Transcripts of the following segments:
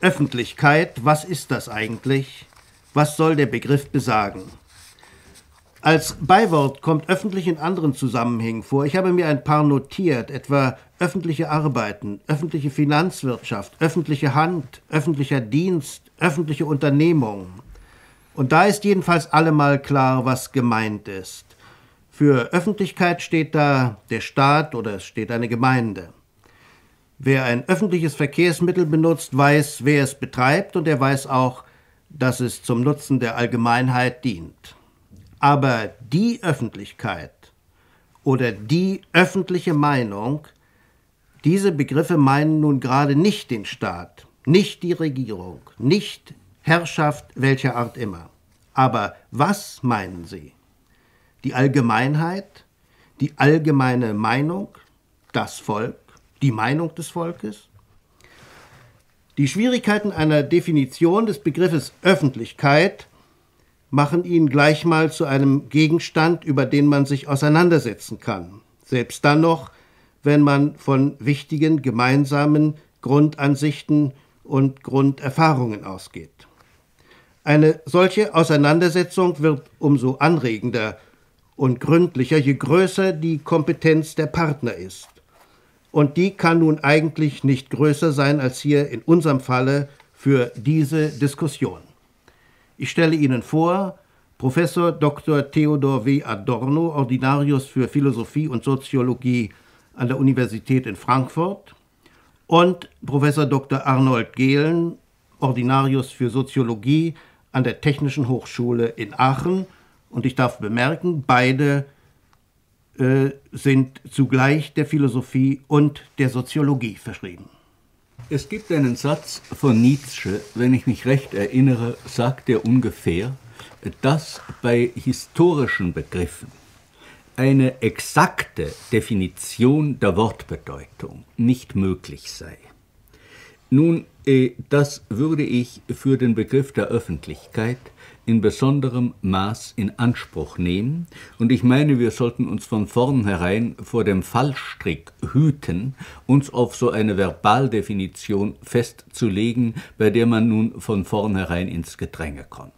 Öffentlichkeit, was ist das eigentlich? Was soll der Begriff besagen? Als Beiwort kommt öffentlich in anderen Zusammenhängen vor. Ich habe mir ein paar notiert, etwa öffentliche Arbeiten, öffentliche Finanzwirtschaft, öffentliche Hand, öffentlicher Dienst, öffentliche Unternehmung. Und da ist jedenfalls allemal klar, was gemeint ist. Für Öffentlichkeit steht da der Staat oder es steht eine Gemeinde. Wer ein öffentliches Verkehrsmittel benutzt, weiß, wer es betreibt und er weiß auch, dass es zum Nutzen der Allgemeinheit dient. Aber die Öffentlichkeit oder die öffentliche Meinung, diese Begriffe meinen nun gerade nicht den Staat, nicht die Regierung, nicht Herrschaft welcher Art immer. Aber was meinen sie? Die Allgemeinheit, die allgemeine Meinung, das Volk, die Meinung des Volkes? Die Schwierigkeiten einer Definition des Begriffes Öffentlichkeit machen ihn gleich mal zu einem Gegenstand, über den man sich auseinandersetzen kann. Selbst dann noch, wenn man von wichtigen gemeinsamen Grundansichten und Grunderfahrungen ausgeht. Eine solche Auseinandersetzung wird umso anregender und gründlicher, je größer die Kompetenz der Partner ist. Und die kann nun eigentlich nicht größer sein als hier in unserem Falle für diese Diskussion. Ich stelle Ihnen vor Professor Dr. Theodor W. Adorno, Ordinarius für Philosophie und Soziologie an der Universität in Frankfurt und Professor Dr. Arnold Gehlen, Ordinarius für Soziologie an der Technischen Hochschule in Aachen. Und ich darf bemerken, beide äh, sind zugleich der Philosophie und der Soziologie verschrieben. Es gibt einen Satz von Nietzsche, wenn ich mich recht erinnere, sagt er ungefähr, dass bei historischen Begriffen eine exakte Definition der Wortbedeutung nicht möglich sei. Nun, äh, das würde ich für den Begriff der Öffentlichkeit in besonderem Maß in Anspruch nehmen, und ich meine, wir sollten uns von vornherein vor dem Fallstrick hüten, uns auf so eine Verbaldefinition festzulegen, bei der man nun von vornherein ins Gedränge kommt.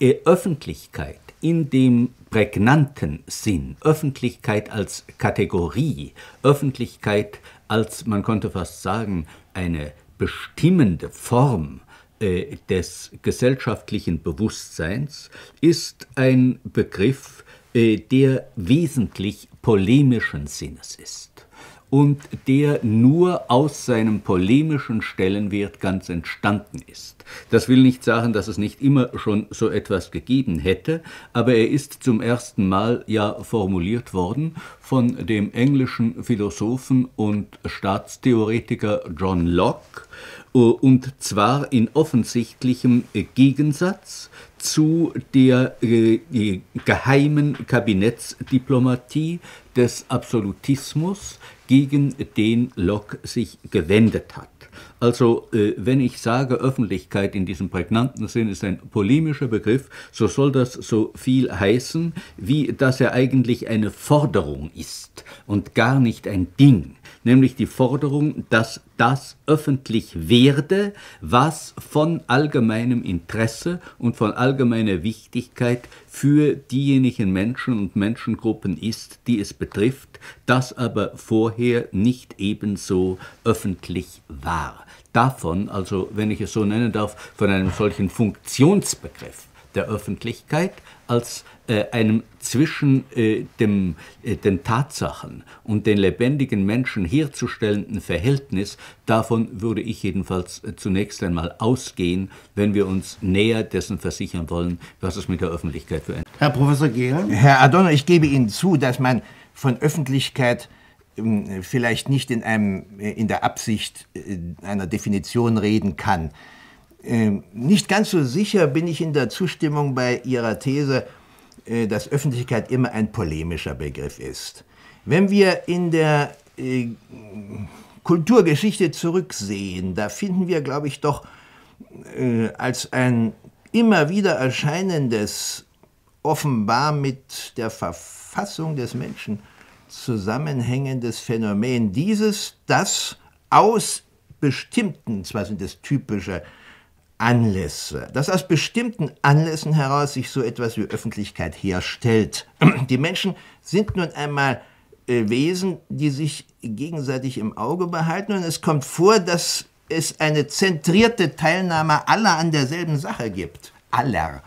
E Öffentlichkeit in dem prägnanten Sinn, Öffentlichkeit als Kategorie, Öffentlichkeit als, man könnte fast sagen, eine bestimmende Form äh, des gesellschaftlichen Bewusstseins ist ein Begriff, äh, der wesentlich polemischen Sinnes ist und der nur aus seinem polemischen Stellenwert ganz entstanden ist. Das will nicht sagen, dass es nicht immer schon so etwas gegeben hätte, aber er ist zum ersten Mal ja formuliert worden von dem englischen Philosophen und Staatstheoretiker John Locke, äh, und zwar in offensichtlichem Gegensatz zu der äh, geheimen Kabinettsdiplomatie des Absolutismus, gegen den Locke sich gewendet hat. Also äh, wenn ich sage, Öffentlichkeit in diesem prägnanten Sinn ist ein polemischer Begriff, so soll das so viel heißen, wie dass er eigentlich eine Forderung ist und gar nicht ein Ding nämlich die Forderung, dass das öffentlich werde, was von allgemeinem Interesse und von allgemeiner Wichtigkeit für diejenigen Menschen und Menschengruppen ist, die es betrifft, das aber vorher nicht ebenso öffentlich war. Davon, also wenn ich es so nennen darf, von einem solchen Funktionsbegriff der Öffentlichkeit als äh, einem zwischen äh, dem, äh, den Tatsachen und den lebendigen Menschen herzustellenden Verhältnis, davon würde ich jedenfalls äh, zunächst einmal ausgehen, wenn wir uns näher dessen versichern wollen, was es mit der Öffentlichkeit für ein. Herr Professor Gehlen? Herr Adorno, ich gebe Ihnen zu, dass man von Öffentlichkeit ähm, vielleicht nicht in, einem, äh, in der Absicht äh, einer Definition reden kann. Ähm, nicht ganz so sicher bin ich in der Zustimmung bei Ihrer These, äh, dass Öffentlichkeit immer ein polemischer Begriff ist. Wenn wir in der äh, Kulturgeschichte zurücksehen, da finden wir, glaube ich, doch äh, als ein immer wieder erscheinendes, offenbar mit der Verfassung des Menschen zusammenhängendes Phänomen dieses, das aus bestimmten, zwar sind es typische Anlässe, dass aus bestimmten Anlässen heraus sich so etwas wie Öffentlichkeit herstellt. Die Menschen sind nun einmal äh, Wesen, die sich gegenseitig im Auge behalten und es kommt vor, dass es eine zentrierte Teilnahme aller an derselben Sache gibt. Aller.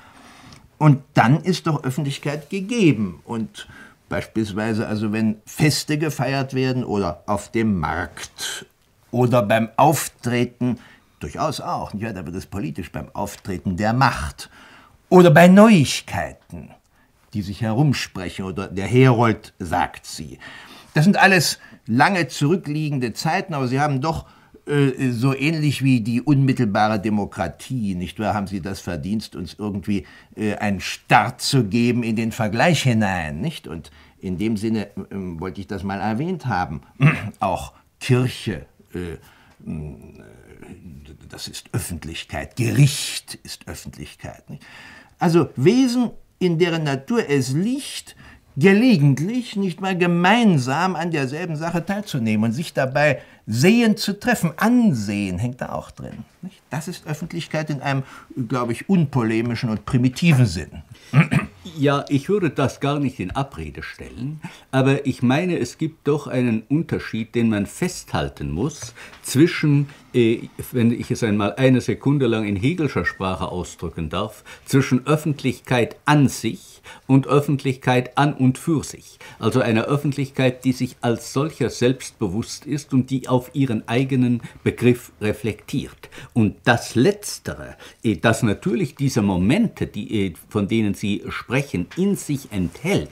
Und dann ist doch Öffentlichkeit gegeben. Und beispielsweise, also wenn Feste gefeiert werden oder auf dem Markt oder beim Auftreten, durchaus auch, ja, da wird es politisch beim Auftreten der Macht oder bei Neuigkeiten, die sich herumsprechen oder der Herold sagt sie. Das sind alles lange zurückliegende Zeiten, aber sie haben doch äh, so ähnlich wie die unmittelbare Demokratie, nicht wahr, haben Sie das Verdienst, uns irgendwie äh, einen Start zu geben in den Vergleich hinein, nicht? Und in dem Sinne äh, wollte ich das mal erwähnt haben. Auch Kirche, äh, das ist Öffentlichkeit, Gericht ist Öffentlichkeit. Nicht? Also Wesen, in deren Natur es liegt, gelegentlich nicht mal gemeinsam an derselben Sache teilzunehmen und sich dabei sehen zu treffen. Ansehen hängt da auch drin. Nicht? Das ist Öffentlichkeit in einem, glaube ich, unpolemischen und primitiven Sinn. Ja, ich würde das gar nicht in Abrede stellen, aber ich meine, es gibt doch einen Unterschied, den man festhalten muss zwischen, wenn ich es einmal eine Sekunde lang in Hegelscher Sprache ausdrücken darf, zwischen Öffentlichkeit an sich und Öffentlichkeit an und für sich. Also einer Öffentlichkeit, die sich als solcher selbstbewusst ist und die auf ihren eigenen Begriff reflektiert. Und das Letztere, äh, dass natürlich diese Momente, die, äh, von denen Sie sprechen, in sich enthält,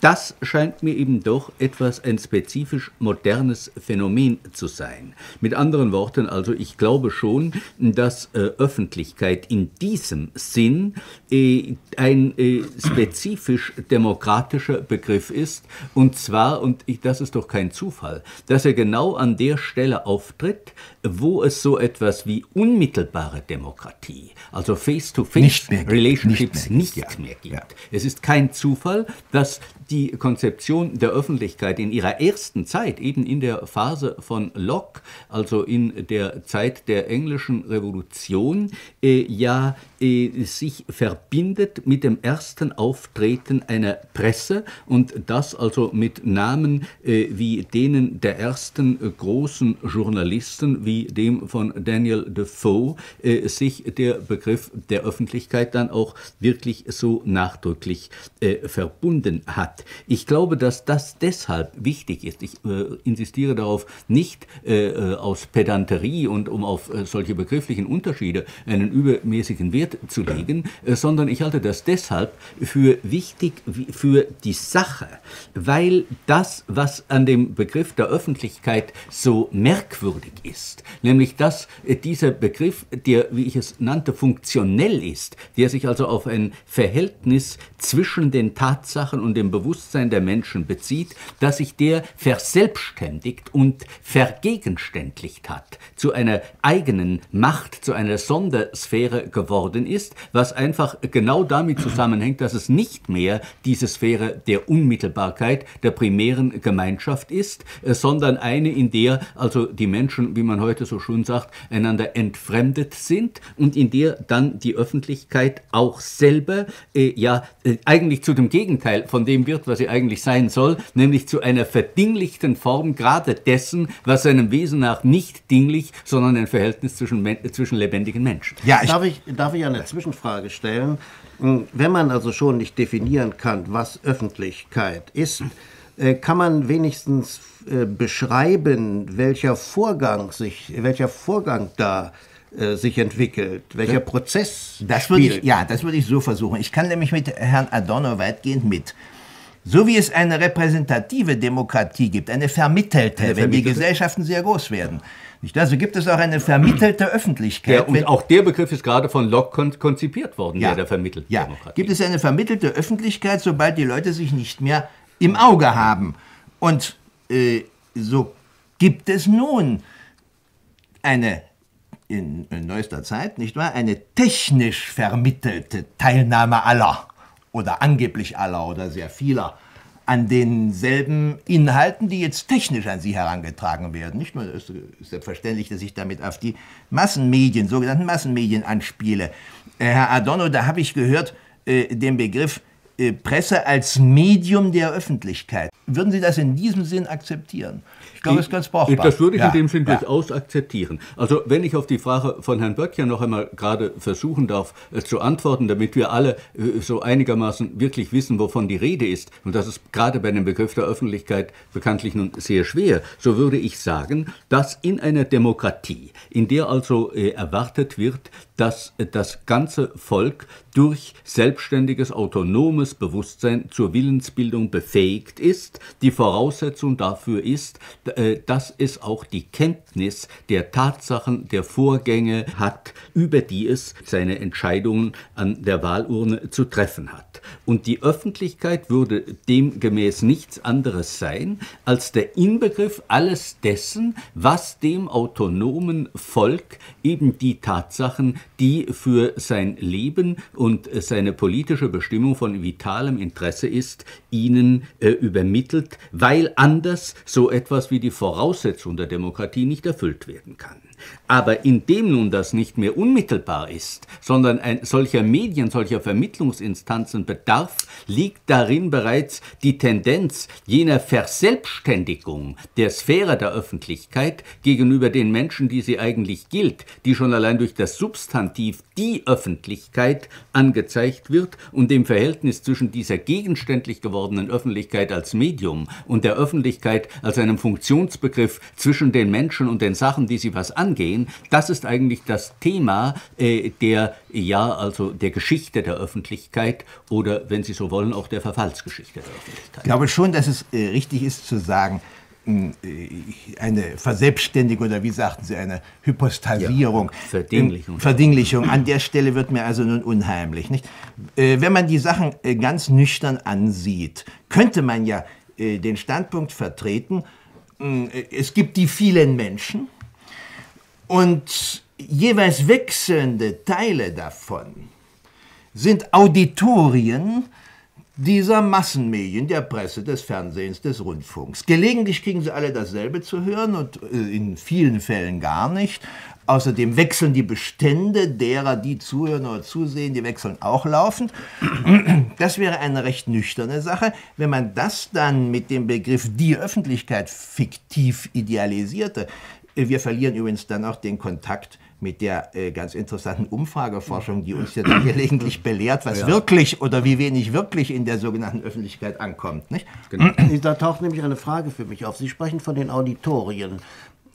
das scheint mir eben doch etwas ein spezifisch modernes Phänomen zu sein. Mit anderen Worten also, ich glaube schon, dass äh, Öffentlichkeit in diesem Sinn äh, ein äh, spezifisch demokratischer Begriff ist. Und zwar, und ich, das ist doch kein Zufall, dass er genau an der Stelle auftritt, wo es so etwas wie unmittelbare Demokratie, also Face-to-Face-Relationships nicht mehr, nicht mehr gibt. Ja. Es ist kein Zufall, dass die Konzeption der Öffentlichkeit in ihrer ersten Zeit, eben in der Phase von Locke, also in der Zeit der englischen Revolution, äh, ja äh, sich verbindet mit dem ersten Auftreten einer Presse und das also mit Namen äh, wie denen der ersten großen Journalisten, wie dem von Daniel Defoe, äh, sich der Begriff der Öffentlichkeit dann auch wirklich so nachdrücklich äh, verbunden hat. Ich glaube, dass das deshalb wichtig ist. Ich äh, insistiere darauf, nicht äh, äh, aus Pedanterie und um auf äh, solche begrifflichen Unterschiede einen übermäßigen Wert zu legen, äh, sondern ich halte das deshalb für wichtig für die Sache, weil das, was an dem Begriff der Öffentlichkeit so merkwürdig ist, nämlich dass äh, dieser Begriff, der, wie ich es nannte, funktionell ist, der sich also auf ein Verhältnis zwischen den Tatsachen und dem Bewusstsein der Menschen bezieht, dass sich der verselbstständigt und vergegenständlicht hat, zu einer eigenen Macht, zu einer Sondersphäre geworden ist, was einfach genau damit zusammenhängt, dass es nicht mehr diese Sphäre der Unmittelbarkeit, der primären Gemeinschaft ist, äh, sondern eine, in der also die Menschen, wie man heute so schön sagt, einander entfremdet sind und in der dann die Öffentlichkeit auch selber äh, ja äh, eigentlich zu dem Gegenteil von dem wird, was sie eigentlich sein soll, nämlich zu einer verdinglichten Form gerade dessen, was seinem Wesen nach nicht dinglich, sondern ein Verhältnis zwischen, zwischen lebendigen Menschen. Ja, ich darf, ich, darf ich eine Zwischenfrage stellen? Hm, wenn man also schon nicht definieren kann, was Öffentlichkeit ist, äh, kann man wenigstens äh, beschreiben, welcher Vorgang sich, welcher Vorgang da äh, sich entwickelt, welcher Prozess das spielt. Ich, ja, das würde ich so versuchen. Ich kann nämlich mit Herrn Adorno weitgehend mit. So wie es eine repräsentative Demokratie gibt, eine vermittelte, eine wenn die Gesellschaften sehr groß werden. Nicht? Also gibt es auch eine vermittelte Öffentlichkeit. Ja, und auch der Begriff ist gerade von Locke konzipiert worden, ja, der vermittelten ja. Demokratie. Gibt es eine vermittelte Öffentlichkeit, sobald die Leute sich nicht mehr im Auge haben. Und äh, so gibt es nun eine in, in neuester Zeit, nicht wahr, eine technisch vermittelte Teilnahme aller oder angeblich aller oder sehr vieler an denselben Inhalten, die jetzt technisch an sie herangetragen werden. Nicht nur ist selbstverständlich, dass ich damit auf die Massenmedien, sogenannten Massenmedien anspiele. Äh, Herr Adorno, da habe ich gehört, äh, den Begriff äh, Presse als Medium der Öffentlichkeit. Würden Sie das in diesem Sinn akzeptieren? Glaube, das ist ganz brauchbar. Das würde ich ja, in dem Sinn ja. durchaus akzeptieren. Also wenn ich auf die Frage von Herrn Böttcher noch einmal gerade versuchen darf äh, zu antworten, damit wir alle äh, so einigermaßen wirklich wissen, wovon die Rede ist, und das ist gerade bei dem Begriff der Öffentlichkeit bekanntlich nun sehr schwer, so würde ich sagen, dass in einer Demokratie, in der also äh, erwartet wird, dass äh, das ganze Volk durch selbstständiges, autonomes Bewusstsein zur Willensbildung befähigt ist, die Voraussetzung dafür ist, äh, dass es auch die Kenntnis der Tatsachen, der Vorgänge hat, über die es seine Entscheidungen an der Wahlurne zu treffen hat. Und die Öffentlichkeit würde demgemäß nichts anderes sein als der Inbegriff alles dessen, was dem autonomen Volk eben die Tatsachen, die für sein Leben und seine politische Bestimmung von vitalem Interesse ist, ihnen äh, übermittelt, weil anders so etwas wie die Voraussetzung der Demokratie nicht erfüllt werden kann. Aber indem nun das nicht mehr unmittelbar ist, sondern ein solcher Medien, solcher Vermittlungsinstanzen bedarf, liegt darin bereits die Tendenz jener Verselbstständigung der Sphäre der Öffentlichkeit gegenüber den Menschen, die sie eigentlich gilt, die schon allein durch das Substantiv die Öffentlichkeit angezeigt wird und dem Verhältnis zwischen dieser gegenständlich gewordenen Öffentlichkeit als Medium und der Öffentlichkeit als einem Funktionsbegriff zwischen den Menschen und den Sachen, die sie was angehen, das ist eigentlich das Thema äh, der, ja, also der Geschichte der Öffentlichkeit oder, wenn Sie so wollen, auch der Verfallsgeschichte der Öffentlichkeit. Ich glaube schon, dass es äh, richtig ist zu sagen, eine Verselbstständigung oder wie sagten Sie, eine Hypostasierung. Ja, Verdinglichung. Verdinglichung. An der Stelle wird mir also nun unheimlich. Nicht? Äh, wenn man die Sachen ganz nüchtern ansieht, könnte man ja den Standpunkt vertreten, hm, es gibt die vielen Menschen, und jeweils wechselnde Teile davon sind Auditorien dieser Massenmedien, der Presse, des Fernsehens, des Rundfunks. Gelegentlich kriegen sie alle dasselbe zu hören und äh, in vielen Fällen gar nicht. Außerdem wechseln die Bestände derer, die zuhören oder zusehen, die wechseln auch laufend. Das wäre eine recht nüchterne Sache. Wenn man das dann mit dem Begriff die Öffentlichkeit fiktiv idealisierte, wir verlieren übrigens dann auch den Kontakt mit der äh, ganz interessanten Umfrageforschung, die uns ja dann gelegentlich belehrt, was ja. wirklich oder wie wenig wirklich in der sogenannten Öffentlichkeit ankommt. Nicht? Genau. Da taucht nämlich eine Frage für mich auf. Sie sprechen von den Auditorien.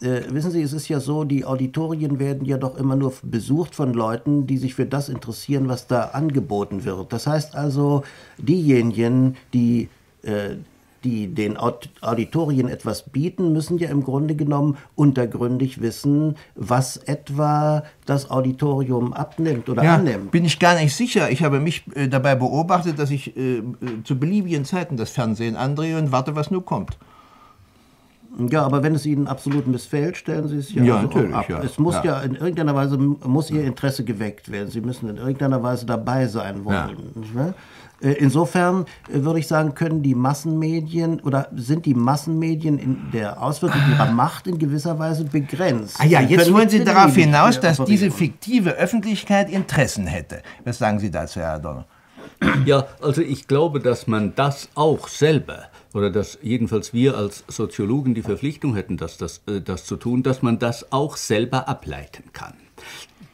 Äh, wissen Sie, es ist ja so, die Auditorien werden ja doch immer nur besucht von Leuten, die sich für das interessieren, was da angeboten wird. Das heißt also, diejenigen, die äh, die den Auditorien etwas bieten, müssen ja im Grunde genommen untergründig wissen, was etwa das Auditorium abnimmt oder ja, annimmt. Bin ich gar nicht sicher. Ich habe mich äh, dabei beobachtet, dass ich äh, zu beliebigen Zeiten das Fernsehen andrehe und warte, was nur kommt. Ja, aber wenn es Ihnen absolut missfällt, stellen Sie es ja, ja also natürlich, ab. Ja. Es muss ja. ja. in irgendeiner Weise muss Ihr Interesse geweckt werden. Sie müssen in irgendeiner Weise dabei sein wollen. Äh, insofern äh, würde ich sagen, können die Massenmedien oder sind die Massenmedien in der Auswirkung ihrer Macht in gewisser Weise begrenzt. Ah ja, jetzt wollen Sie darauf hinaus, dass diese fiktive Öffentlichkeit Interessen hätte. Was sagen Sie dazu, Herr Donner? Ja, also ich glaube, dass man das auch selber oder dass jedenfalls wir als Soziologen die Verpflichtung hätten, das, das, äh, das zu tun, dass man das auch selber ableiten kann.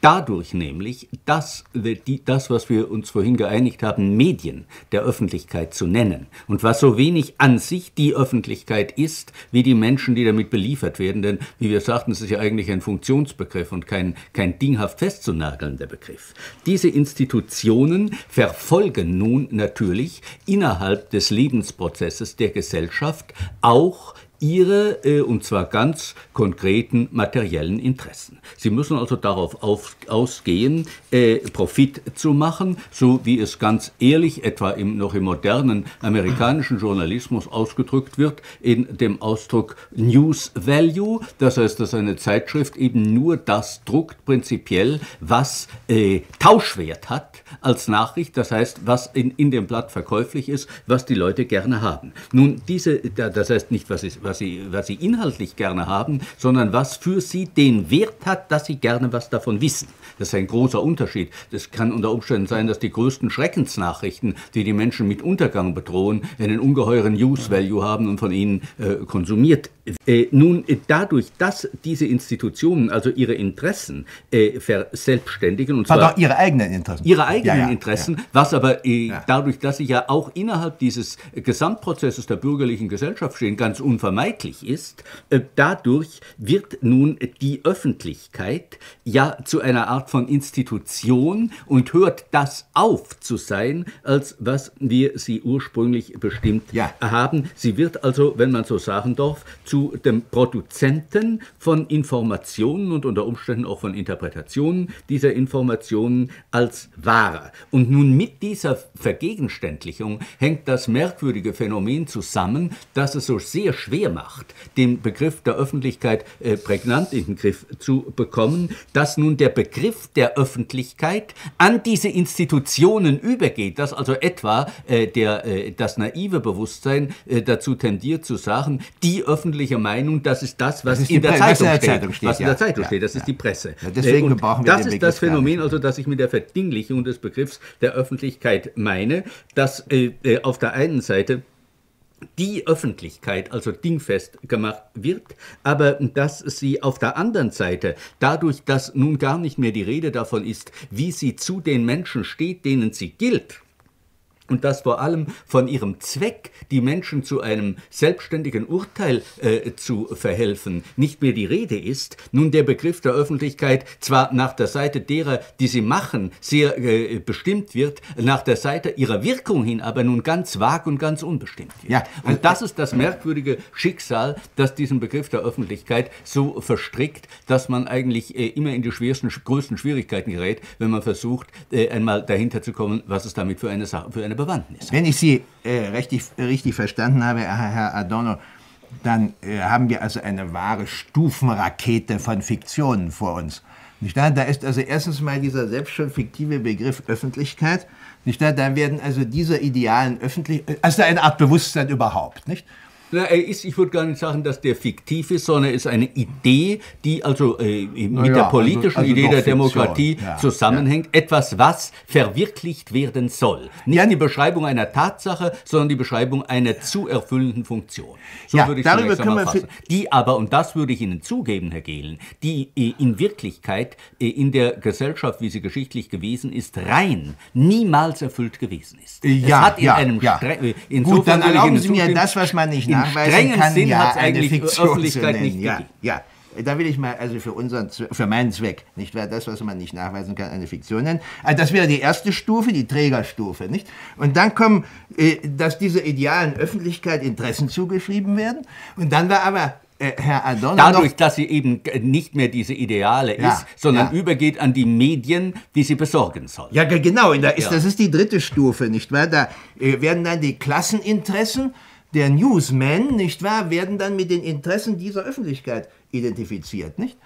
Dadurch nämlich, dass die, das, was wir uns vorhin geeinigt haben, Medien der Öffentlichkeit zu nennen und was so wenig an sich die Öffentlichkeit ist, wie die Menschen, die damit beliefert werden. Denn, wie wir sagten, es ist ja eigentlich ein Funktionsbegriff und kein, kein dinghaft festzunagelnder Begriff. Diese Institutionen verfolgen nun natürlich innerhalb des Lebensprozesses der Gesellschaft auch ihre, äh, und zwar ganz konkreten materiellen Interessen. Sie müssen also darauf auf, ausgehen, äh, Profit zu machen, so wie es ganz ehrlich etwa im, noch im modernen amerikanischen Journalismus ausgedrückt wird, in dem Ausdruck News Value. Das heißt, dass eine Zeitschrift eben nur das druckt, prinzipiell, was äh, Tauschwert hat als Nachricht, das heißt, was in, in dem Blatt verkäuflich ist, was die Leute gerne haben. Nun, diese, das heißt nicht, was sie, was, sie, was sie inhaltlich gerne haben, sondern was für sie den Wert hat, dass sie gerne was davon wissen. Das ist ein großer Unterschied. Das kann unter Umständen sein, dass die größten Schreckensnachrichten, die die Menschen mit Untergang bedrohen, einen ungeheuren Use-Value haben und von ihnen äh, konsumiert. Äh, nun, äh, dadurch, dass diese Institutionen also ihre Interessen äh, verselbstständigen, und zwar ihre eigenen Interessen. Ihre eigenen ja, ja, Interessen, ja. was aber äh, dadurch, dass sie ja auch innerhalb dieses Gesamtprozesses der bürgerlichen Gesellschaft stehen, ganz unvermeidlich ist, äh, dadurch wird nun die Öffentlichkeit ja zu einer Art von Institution und hört das auf zu sein, als was wir sie ursprünglich bestimmt haben. Sie wird also, wenn man so sagen darf, zu dem Produzenten von Informationen und unter Umständen auch von Interpretationen dieser Informationen als Ware. Und nun mit dieser Vergegenständlichung hängt das merkwürdige Phänomen zusammen, dass es so sehr schwer macht, den Begriff der Öffentlichkeit äh, prägnant in den Griff zu bekommen, dass nun der Begriff der Öffentlichkeit an diese Institutionen übergeht, dass also etwa äh, der, äh, das naive Bewusstsein äh, dazu tendiert zu sagen, die öffentliche Meinung, das ist das, was das in der, Zeitung, der Zeitung steht, was in der Zeitung ja, steht, das ja. ist die Presse. Ja, deswegen brauchen wir das ist das Phänomen, also dass ich mit der Verdinglichung des Begriffs der Öffentlichkeit meine, dass äh, äh, auf der einen Seite die Öffentlichkeit also dingfest gemacht wird, aber dass sie auf der anderen Seite, dadurch, dass nun gar nicht mehr die Rede davon ist, wie sie zu den Menschen steht, denen sie gilt, und dass vor allem von ihrem Zweck, die Menschen zu einem selbstständigen Urteil äh, zu verhelfen, nicht mehr die Rede ist, nun der Begriff der Öffentlichkeit zwar nach der Seite derer, die sie machen, sehr äh, bestimmt wird, nach der Seite ihrer Wirkung hin aber nun ganz vag und ganz unbestimmt wird. Ja. Und das ist das merkwürdige Schicksal, das diesen Begriff der Öffentlichkeit so verstrickt, dass man eigentlich äh, immer in die schwersten, größten Schwierigkeiten gerät, wenn man versucht, äh, einmal dahinter zu kommen, was es damit für eine, Sache, für eine Bewandtnis. Wenn ich Sie äh, richtig, richtig verstanden habe, Herr Adorno, dann äh, haben wir also eine wahre Stufenrakete von Fiktionen vor uns. Nicht wahr? Da ist also erstens mal dieser selbst schon fiktive Begriff Öffentlichkeit. Nicht wahr? Da werden also diese idealen öffentlich, also eine Art Bewusstsein überhaupt, nicht? Na, er ist, ich würde gar nicht sagen, dass der fiktiv ist, sondern er ist eine Idee, die also äh, mit ja, der politischen also, also Idee der. Demokratie ja, zusammenhängt. Ja. Etwas, was verwirklicht werden soll. Nicht die Beschreibung einer Tatsache, sondern die Beschreibung einer zu erfüllenden Funktion. So würde ich darüber können wir fassen. Die aber, und das würde ich Ihnen zugeben, Herr Gehlen, die äh, in Wirklichkeit äh, in der Gesellschaft, wie sie geschichtlich gewesen ist, rein niemals erfüllt gewesen ist. Ja, es hat in einem ja. Äh, Gut, dann erlauben Sie mir das, was man nicht nachweisen kann, Sinn ja, eine Fiktion Öffentlichkeit zu nennen. ja, ja. Da will ich mal, also für unseren, für meinen Zweck, nicht wahr, das, was man nicht nachweisen kann, eine Fiktion nennen. Also das wäre die erste Stufe, die Trägerstufe, nicht? Und dann kommen, äh, dass dieser idealen Öffentlichkeit Interessen zugeschrieben werden. Und dann war aber äh, Herr Adorno. Dadurch, dass sie eben nicht mehr diese Ideale ja, ist, sondern ja. übergeht an die Medien, die sie besorgen soll. Ja, genau. Da ist, ja. Das ist die dritte Stufe, nicht wahr? Da werden dann die Klasseninteressen der Newsmen, nicht wahr, werden dann mit den Interessen dieser Öffentlichkeit identifiziert, nicht?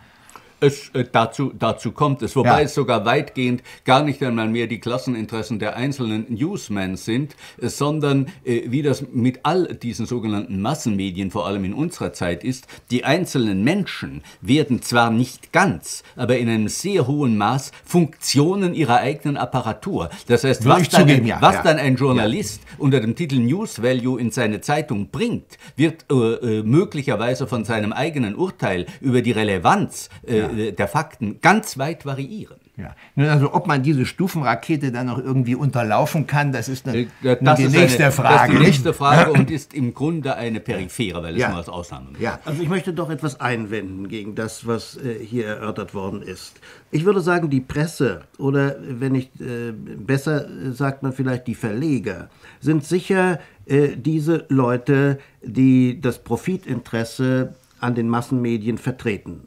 Es äh, dazu, dazu kommt es, wobei ja. es sogar weitgehend gar nicht einmal mehr die Klasseninteressen der einzelnen Newsmen sind, äh, sondern äh, wie das mit all diesen sogenannten Massenmedien vor allem in unserer Zeit ist, die einzelnen Menschen werden zwar nicht ganz, aber in einem sehr hohen Maß Funktionen ihrer eigenen Apparatur. Das heißt, was, dann, zugeben, ja, was ja. dann, ein Journalist unter dem Titel News Value in seine Zeitung bringt, wird äh, äh möglicherweise von seinem eigenen Urteil über die Relevanz äh, äh, der Fakten ganz weit variieren. Ja. Also ob man diese Stufenrakete dann noch irgendwie unterlaufen kann, das ist eine, Äh, das die nächste eine, Frage. Das ist die nächste Frage und ist im Grunde eine periphere, weil es Ja. nur als Ausnahme Ja. Also ich möchte doch etwas einwenden gegen das, was äh, hier erörtert worden ist. Ich würde sagen, die Presse oder wenn nicht äh, besser äh, sagt man vielleicht die Verleger sind sicher äh, diese Leute, die das Profitinteresse an den Massenmedien vertreten.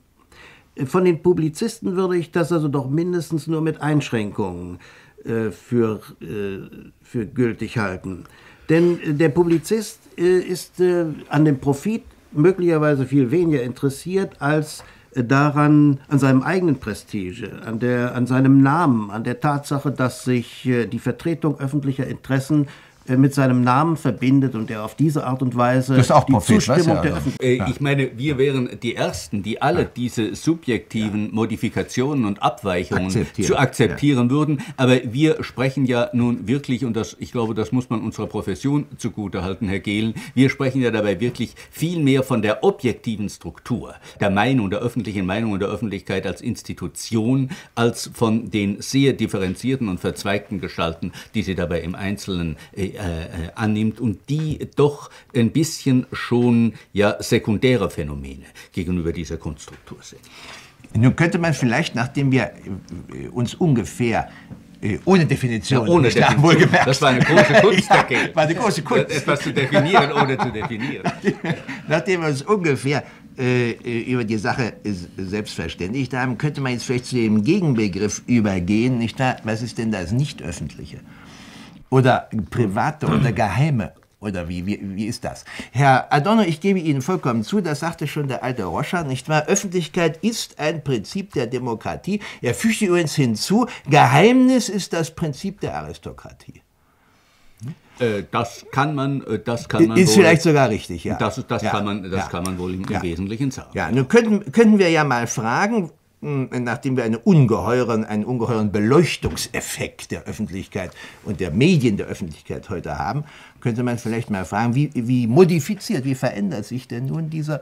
Von den Publizisten würde ich das also doch mindestens nur mit Einschränkungen äh, für, äh, für gültig halten. Denn äh, der Publizist äh, ist äh, an dem Profit möglicherweise viel weniger interessiert als äh, daran, an seinem eigenen Prestige, an, der, an seinem Namen, an der Tatsache, dass sich die Vertretung öffentlicher Interessen mit seinem Namen verbindet und er auf diese Art und Weise Das ist auch die Profit, Zustimmung weißt du, der also. Öffentlichkeit Äh, Ich meine, wir wären die Ersten, die alle diese subjektiven Modifikationen und Abweichungen Akzeptieren. zu akzeptieren würden. Aber wir sprechen ja nun wirklich, und das, ich glaube, das muss man unserer Profession zugutehalten, Herr Gehlen, wir sprechen ja dabei wirklich viel mehr von der objektiven Struktur der Meinung, der öffentlichen Meinung und der Öffentlichkeit als Institution, als von den sehr differenzierten und verzweigten Gestalten, die sie dabei im Einzelnen äh, äh, annimmt und die doch ein bisschen schon ja sekundäre Phänomene gegenüber dieser Kunststruktur sind. Nun könnte man vielleicht, nachdem wir äh, uns ungefähr äh, ohne Definition, Ja, ohne Definition. wohlgemerkt. Das war eine große Kunst, Herr Gehlen. war eine große Kunst. Etwas zu definieren, ohne zu definieren. Nachdem wir uns ungefähr äh, über die Sache äh, selbst verständigt haben, könnte man jetzt vielleicht zu dem Gegenbegriff übergehen, nicht wahr? Was ist denn das Nicht-Öffentliche? Oder private oder geheime? Oder wie, wie, wie ist das? Herr Adorno, ich gebe Ihnen vollkommen zu, das sagte schon der alte Roscher, nicht wahr? Öffentlichkeit ist ein Prinzip der Demokratie. Er fügte übrigens hinzu, Geheimnis ist das Prinzip der Aristokratie. Äh, Das kann man, äh, das kann man Ist wohl, vielleicht sogar richtig, ja. Das, das, Ja, kann, man, das ja. kann man wohl im, Ja. Wesentlichen sagen. Ja, nun könnten, könnten wir ja mal fragen, nachdem wir eine ungeheuren, einen ungeheuren Beleuchtungseffekt der Öffentlichkeit und der Medien der Öffentlichkeit heute haben, könnte man vielleicht mal fragen, wie, wie modifiziert, wie verändert sich denn nun dieser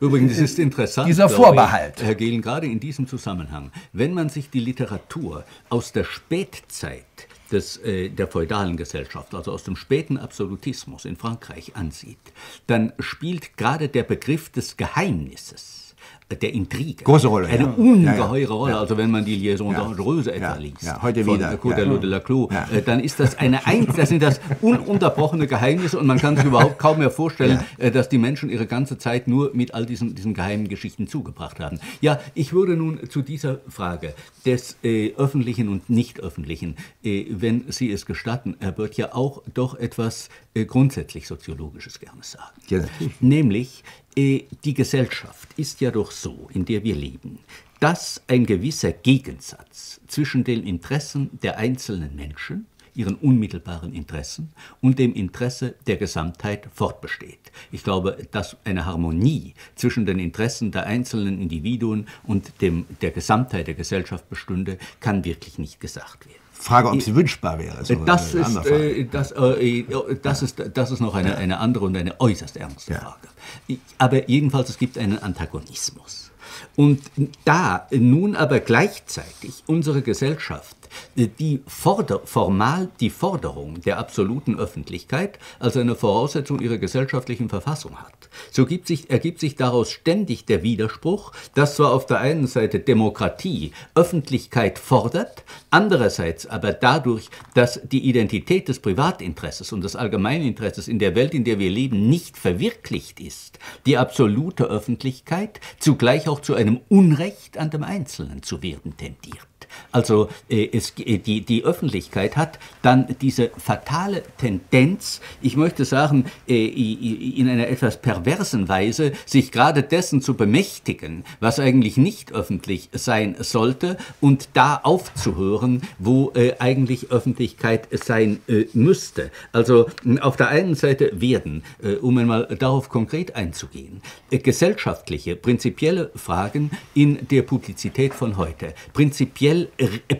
Übrigens es ist interessant, Dieser Vorbehalt. Ich, Herr Gehlen, gerade in diesem Zusammenhang, wenn man sich die Literatur aus der Spätzeit des, äh, der feudalen Gesellschaft, also aus dem späten Absolutismus in Frankreich ansieht, dann spielt gerade der Begriff des Geheimnisses, äh, der Intrige, Große Rolle, eine ja. ungeheure. Rolle. Ja. Also wenn man die Liaison Ja. dangereuse etwa liest, Ja, heute von wieder. de la Clos, äh, dann ist das eine ein, das sind das ununterbrochene Geheimnisse und man kann sich überhaupt kaum mehr vorstellen, äh, dass die Menschen ihre ganze Zeit nur mit all diesen, diesen geheimen Geschichten zugebracht haben. Ja, ich würde nun zu dieser Frage des äh, öffentlichen und nicht öffentlichen, äh, wenn Sie es gestatten, Herr ja auch doch etwas äh, grundsätzlich soziologisches gerne sagen. Nämlich, äh, die Gesellschaft ist ja doch so, in der wir leben, dass ein gewisser Gegensatz zwischen den Interessen der einzelnen Menschen, ihren unmittelbaren Interessen und dem Interesse der Gesamtheit fortbesteht. Ich glaube, dass eine Harmonie zwischen den Interessen der einzelnen Individuen und dem, der Gesamtheit der Gesellschaft bestünde, kann wirklich nicht gesagt werden. Frage, ob sie wünschbar wäre. Das ist, andere Frage. äh, das, äh, das, ist, das ist noch eine, eine andere und eine äußerst ernste Ja. Frage. Ich- Aber jedenfalls, es gibt einen Antagonismus. Und da nun aber gleichzeitig unsere Gesellschaft äh, die Forder, formal die Forderung der absoluten Öffentlichkeit als eine Voraussetzung ihrer gesellschaftlichen Verfassung hat, so sich, ergibt sich daraus ständig der Widerspruch, dass zwar auf der einen Seite Demokratie Öffentlichkeit fordert, andererseits aber dadurch, dass die Identität des Privatinteresses und des Allgemeininteresses in der Welt, in der wir leben, nicht verwirklicht ist, die absolute Öffentlichkeit zugleich auch zu einem Unrecht an dem Einzelnen zu werden tendiert. Also äh, es, äh, die, die Öffentlichkeit hat dann diese fatale Tendenz, ich möchte sagen, äh, in einer etwas perversen Weise, sich gerade dessen zu bemächtigen, was eigentlich nicht öffentlich sein sollte und da aufzuhören, wo eigentlich Öffentlichkeit sein müsste. Also auf der einen Seite werden, um einmal darauf konkret einzugehen, gesellschaftliche, prinzipielle Fragen in der Publizität von heute prinzipiell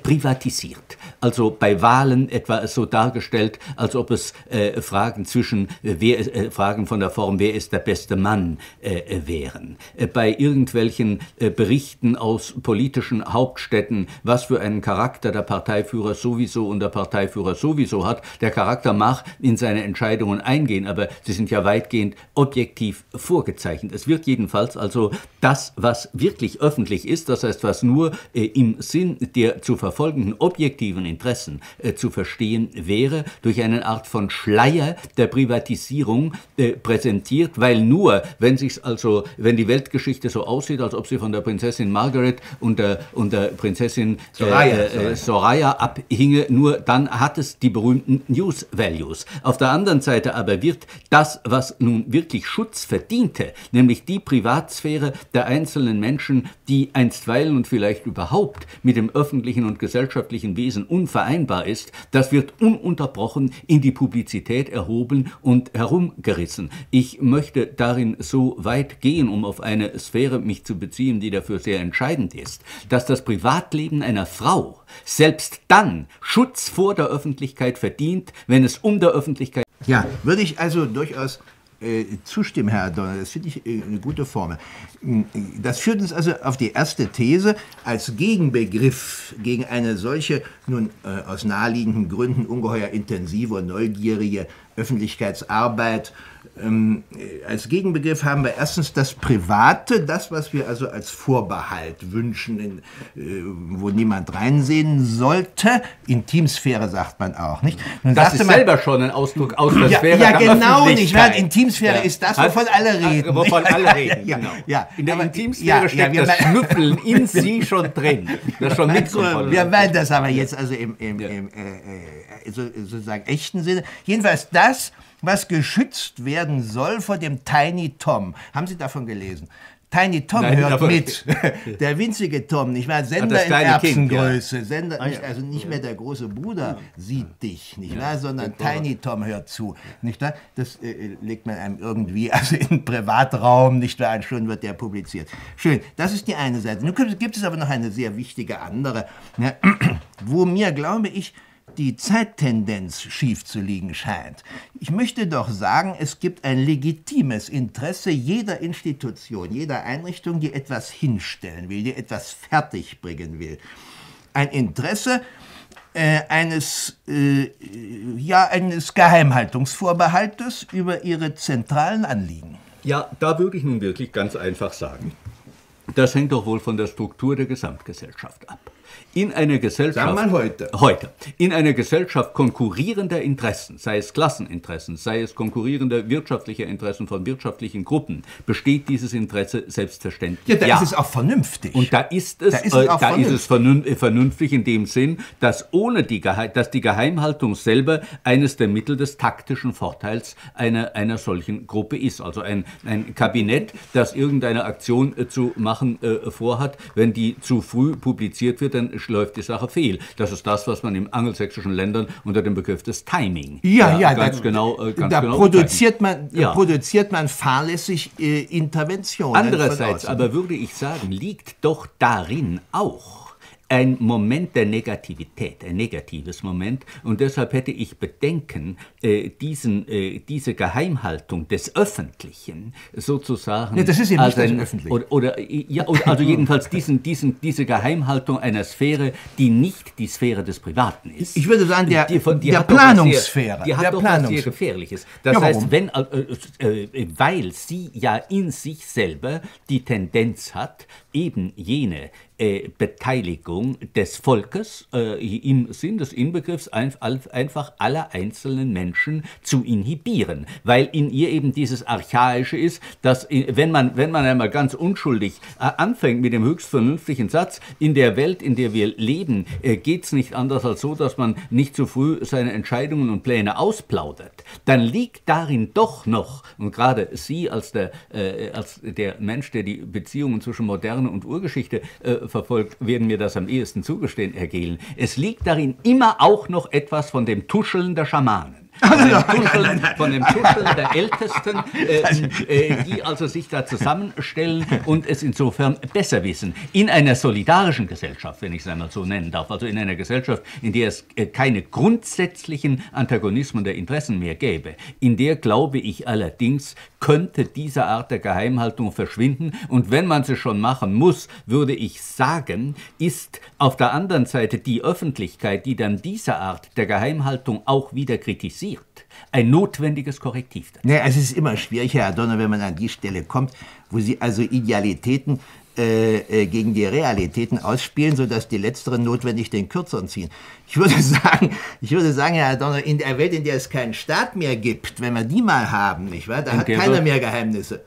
privatisiert. Also bei Wahlen etwa so dargestellt, als ob es äh, Fragen zwischen äh, wer äh, Fragen von der Form wer ist der beste Mann äh, wären. Äh, bei irgendwelchen äh, Berichten aus politischen Hauptstädten, was für einen Charakter der Parteiführer sowieso und der Parteiführer sowieso hat. Der Charakter mag in seine Entscheidungen eingehen, aber sie sind ja weitgehend objektiv vorgezeichnet. Es wird jedenfalls also das, was wirklich öffentlich ist, das heißt, was nur im Sinn der zu verfolgenden objektiven Interessen äh, zu verstehen wäre, durch eine Art von Schleier der Privatisierung äh, präsentiert, weil nur, wenn sich also, wenn die Weltgeschichte so aussieht, als ob sie von der Prinzessin Margaret und der, und der Prinzessin Soraya, äh, Soraya abhinge, nur dann hat es die berühmten News Values. Auf der anderen Seite aber wird das, was nun wirklich Schutz verdiente, nämlich die Privatsphäre der einzelnen Menschen, die einstweilen und vielleicht überhaupt mit dem öffentlichen und gesellschaftlichen Wesen unvereinbar ist, das wird ununterbrochen in die Publizität erhoben und herumgerissen. Ich möchte darin so weit gehen, um auf eine Sphäre mich zu beziehen, die dafür sehr entscheidend ist, dass das Privatleben einer Frau selbst dann Schutz vor der Öffentlichkeit verdient, wenn es um der Öffentlichkeit ja, würde ich also durchaus äh, zustimmen, Herr Donner. Das finde ich äh, eine gute Formel. Mm, das führt uns also auf die erste These als Gegenbegriff gegen eine solche, nun äh, aus naheliegenden Gründen ungeheuer intensive und neugierige Öffentlichkeitsarbeit ähm, als Gegenbegriff haben wir erstens das Private, das, was wir also als Vorbehalt wünschen, in, äh, wo niemand reinsehen sollte. Intimsphäre sagt man auch, nicht? Nun das ist man, selber schon ein Ausdruck aus der ja, Sphäre Ja, genau, nicht wahr? Intimsphäre ja. ist das, wovon alle reden. Wovon alle reden, ja, genau. Ja, in der aber, Intimsphäre steckt das Schnüffeln in sie schon drin. Das schon also, wir meinen das aber jetzt also im, im, im äh, äh sozusagen echten Sinne. Jedenfalls das, was geschützt werden soll vor dem Tiny Tom. Haben Sie davon gelesen? Tiny Tom Nein, hört mit. Der winzige Tom, nicht mehr Sender in Erbsengröße. Kind, ja. Sender, ah, nicht, also nicht mehr der große Bruder sieht dich, nicht wahr, sondern Tiny Tom hört zu. Nicht wahr? Das äh, legt man einem irgendwie also in den Privatraum, nicht wahr? Schon wird der publiziert. Schön, das ist die eine Seite. Nun gibt es aber noch eine sehr wichtige andere, ja, wo mir, glaube ich, die Zeittendenz schief zu liegen scheint. Ich möchte doch sagen, es gibt ein legitimes Interesse jeder Institution, jeder Einrichtung, die etwas hinstellen will, die etwas fertigbringen will. Ein Interesse, äh, eines, äh, ja, eines Geheimhaltungsvorbehaltes über ihre zentralen Anliegen. Ja, da würde ich nun wirklich ganz einfach sagen, das hängt doch wohl von der Struktur der Gesamtgesellschaft ab in einer Gesellschaft. Sagen wir heute. Heute. In einer Gesellschaft konkurrierender Interessen, sei es Klasseninteressen, sei es konkurrierender wirtschaftlicher Interessen von wirtschaftlichen Gruppen, besteht dieses Interesse selbstverständlich. Ja, da ja. ist es auch vernünftig. Und da ist es, da ist es, äh, da ist es äh, vernünftig in dem Sinn, dass ohne die, dass die Geheimhaltung selber eines der Mittel des taktischen Vorteils einer, einer solchen Gruppe ist. Also ein, ein Kabinett, das irgendeine Aktion äh, zu machen äh, vorhat, wenn die zu früh publiziert wird, dann läuft die Sache fehl. Das ist das, was man in angelsächsischen Ländern unter dem Begriff des Timing ja, ja, ja ganz da, genau, äh, ganz da genau produziert man, ja. produziert man fahrlässig äh, Interventionen. Andererseits aber würde ich sagen, liegt doch darin auch ein Moment der Negativität, ein negatives Moment. Und deshalb hätte ich Bedenken, äh, diesen, äh, diese Geheimhaltung des Öffentlichen sozusagen. Ja, das ist ja nicht ein, öffentlich. Oder, oder, ja, also jedenfalls diesen, diesen, diese Geheimhaltung einer Sphäre, die nicht die Sphäre des Privaten ist. Ich würde sagen, der, die, die der Planungssphäre. Sehr, die hat der doch was sehr Gefährliches. Das ja, heißt, wenn, äh, äh, weil sie ja in sich selber die Tendenz hat, eben jene äh, Beteiligung des Volkes äh, im Sinn des Inbegriffs ein, einfach aller einzelnen Menschen zu inhibieren, weil in ihr eben dieses Archaische ist, dass äh, wenn man, wenn man einmal ganz unschuldig äh, anfängt mit dem höchst vernünftigen Satz, in der Welt, in der wir leben, äh, geht es nicht anders als so, dass man nicht zu früh seine Entscheidungen und Pläne ausplaudert, dann liegt darin doch noch, und gerade Sie als der, äh, als der Mensch, der die Beziehungen zwischen Moderne und Urgeschichte verfolgt, werden mir das am ehesten zugestehen, Herr Gehlen. Es liegt darin immer auch noch etwas von dem Tuscheln der Schamanen. Von dem Tuscheln, von dem Tuscheln der Ältesten, äh, äh, die also sich da zusammenstellen und es insofern besser wissen. In einer solidarischen Gesellschaft, wenn ich es einmal so nennen darf, also in einer Gesellschaft, in der es äh, keine grundsätzlichen Antagonismen der Interessen mehr gäbe, in der glaube ich allerdings, könnte diese Art der Geheimhaltung verschwinden. Und wenn man sie schon machen muss, würde ich sagen, ist auf der anderen Seite die Öffentlichkeit, die dann diese Art der Geheimhaltung auch wieder kritisiert, ein notwendiges Korrektiv. Dazu. Ja, es ist immer schwierig, Herr Donner, wenn man an die Stelle kommt, wo Sie also Idealitäten äh, äh, gegen die Realitäten ausspielen, sodass die Letzteren notwendig den Kürzeren ziehen. Ich würde sagen, ich würde sagen, Herr Donner, in der Welt, in der es keinen Staat mehr gibt, wenn wir die mal haben, nicht wahr, da in hat keiner mehr Geheimnisse.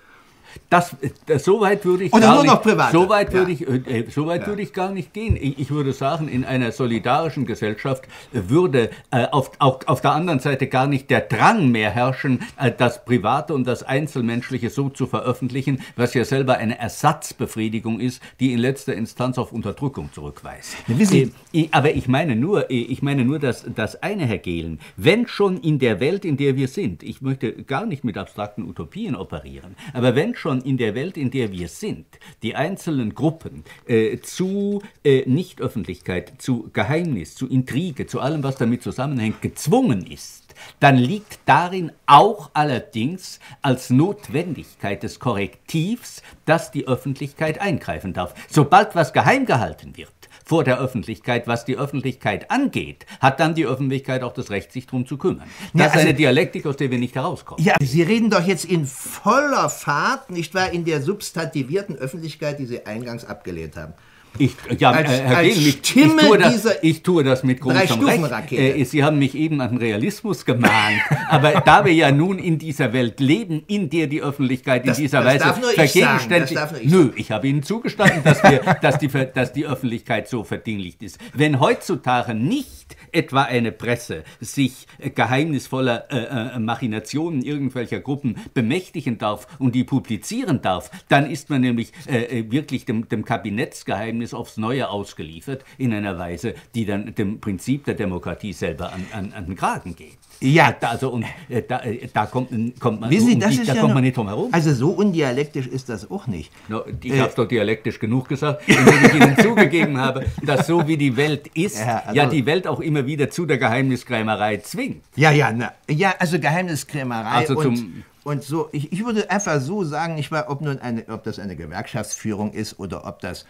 Das, das, so weit würde ich Oder gar nur nicht, noch privat. So weit, ja. würde, ich, äh, so weit ja. würde ich gar nicht gehen. Ich, ich, würde sagen, in einer solidarischen Gesellschaft würde äh, auf, auch auf der anderen Seite gar nicht der Drang mehr herrschen, äh, das Private und das Einzelmenschliche so zu veröffentlichen, was ja selber eine Ersatzbefriedigung ist, die in letzter Instanz auf Unterdrückung zurückweist. Äh, aber ich meine nur, äh, ich meine nur, dass das eine, Herr Gehlen, wenn schon in der Welt, in der wir sind, ich möchte gar nicht mit abstrakten Utopien operieren, aber wenn schon in der Welt, in der wir sind, die einzelnen Gruppen äh, zu äh, Nichtöffentlichkeit, zu Geheimnis, zu Intrige, zu allem, was damit zusammenhängt, gezwungen ist, dann liegt darin auch allerdings als Notwendigkeit des Korrektivs, dass die Öffentlichkeit eingreifen darf. Sobald was geheim gehalten wird, vor der Öffentlichkeit, was die Öffentlichkeit angeht, hat dann die Öffentlichkeit auch das Recht, sich darum zu kümmern. Das ja, also, ist eine Dialektik, aus der wir nicht herauskommen. Ja, Sie reden doch jetzt in voller Fahrt, nicht wahr, in der substantivierten Öffentlichkeit, die Sie eingangs abgelehnt haben. Ich, ja, als, äh, Herr als Gehlen, ich, ich, tue das, ich tue das mit großem Recht. Äh, Sie haben mich eben an Realismus gemahnt. aber da wir ja nun in dieser Welt leben, in der die Öffentlichkeit das, in dieser das Weise vergegenständigt... Nö, ich habe Ihnen zugestanden, dass, wir, dass, die, dass die Öffentlichkeit so verdinglicht ist. Wenn heutzutage nicht etwa eine Presse sich äh, geheimnisvoller äh, äh, Machinationen irgendwelcher Gruppen bemächtigen darf und die publizieren darf, dann ist man nämlich äh, äh wirklich dem, dem Kabinettsgeheimnis Geheimnis aufs Neue ausgeliefert, in einer Weise, die dann dem Prinzip der Demokratie selber an, an, an den Kragen geht. Ja, also und äh, da, äh, da kommt, kommt man, Wissen Sie, das die, da ja kommt man nicht drum herum. Also so undialektisch ist das auch nicht. No, ich äh, habe es doch dialektisch genug gesagt, indem ich Ihnen zugegeben habe, dass so wie die Welt ist, ja, also, ja, die Welt auch immer wieder zu der Geheimniskrämerei zwingt. Ja, ja, na, ja, also Geheimniskrämerei also und, und so. Ich, ich würde einfach so sagen, ich weiß, ob nun eine, ob das eine Gewerkschaftsführung ist oder ob das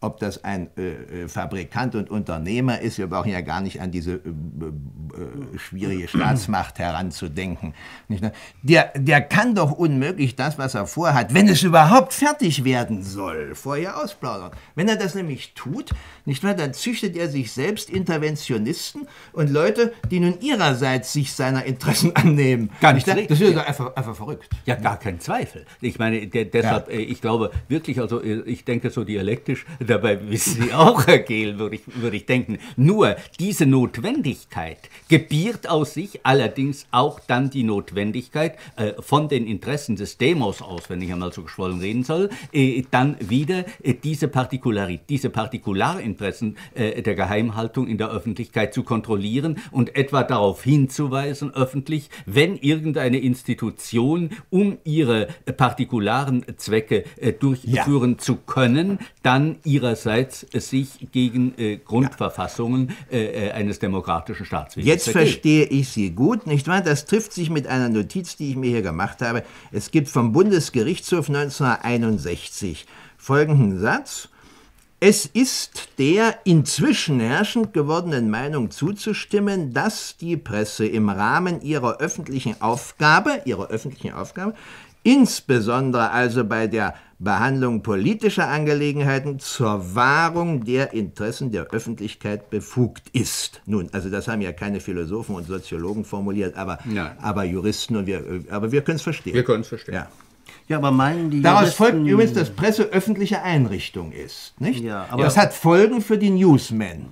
ob das ein äh, äh, Fabrikant und Unternehmer ist. Wir brauchen ja gar nicht an diese äh, äh, schwierige Staatsmacht heranzudenken. Der, der kann doch unmöglich das, was er vorhat, wenn es überhaupt fertig werden soll, vorher ausplaudern. Wenn er das nämlich tut, nicht wahr, dann züchtet er sich selbst Interventionisten und Leute, die nun ihrerseits sich seiner Interessen annehmen. Gar nicht das ist ja einfach, einfach verrückt. Ja, gar kein Zweifel. Ich meine, de deshalb, ja. Äh, ich glaube wirklich, also ich denke so dialektisch, dabei wissen Sie auch, Herr Gehl, würde ich, würde ich denken. Nur diese Notwendigkeit gebiert aus sich allerdings auch dann die Notwendigkeit, äh, von den Interessen des Demos aus, wenn ich einmal so geschwollen reden soll, äh, dann wieder äh, diese, diese Partikularinteressen äh, der Geheimhaltung in der Öffentlichkeit zu kontrollieren und etwa darauf hinzuweisen, öffentlich, wenn irgendeine Institution, um ihre partikularen Zwecke äh, durchführen ja. zu können, dann ihre ihrerseits sich gegen äh, Grundverfassungen äh, äh, eines demokratischen Staatswesens Jetzt vergeht. verstehe ich Sie gut, nicht wahr? Das trifft sich mit einer Notiz, die ich mir hier gemacht habe. Es gibt vom Bundesgerichtshof 1961 folgenden Satz. Es ist der inzwischen herrschend gewordenen Meinung zuzustimmen, dass die Presse im Rahmen ihrer öffentlichen Aufgabe, ihrer öffentlichen Aufgabe, insbesondere also bei der Behandlung politischer Angelegenheiten zur Wahrung der Interessen der Öffentlichkeit befugt ist. Nun, also das haben ja keine Philosophen und Soziologen formuliert, aber, aber Juristen und wir, aber wir können es verstehen. Wir können es verstehen. Ja. Ja, aber meinen die Daraus Juristen... folgt übrigens, dass Presse öffentliche Einrichtung ist, nicht? Ja, aber das hat Folgen für die Newsmen.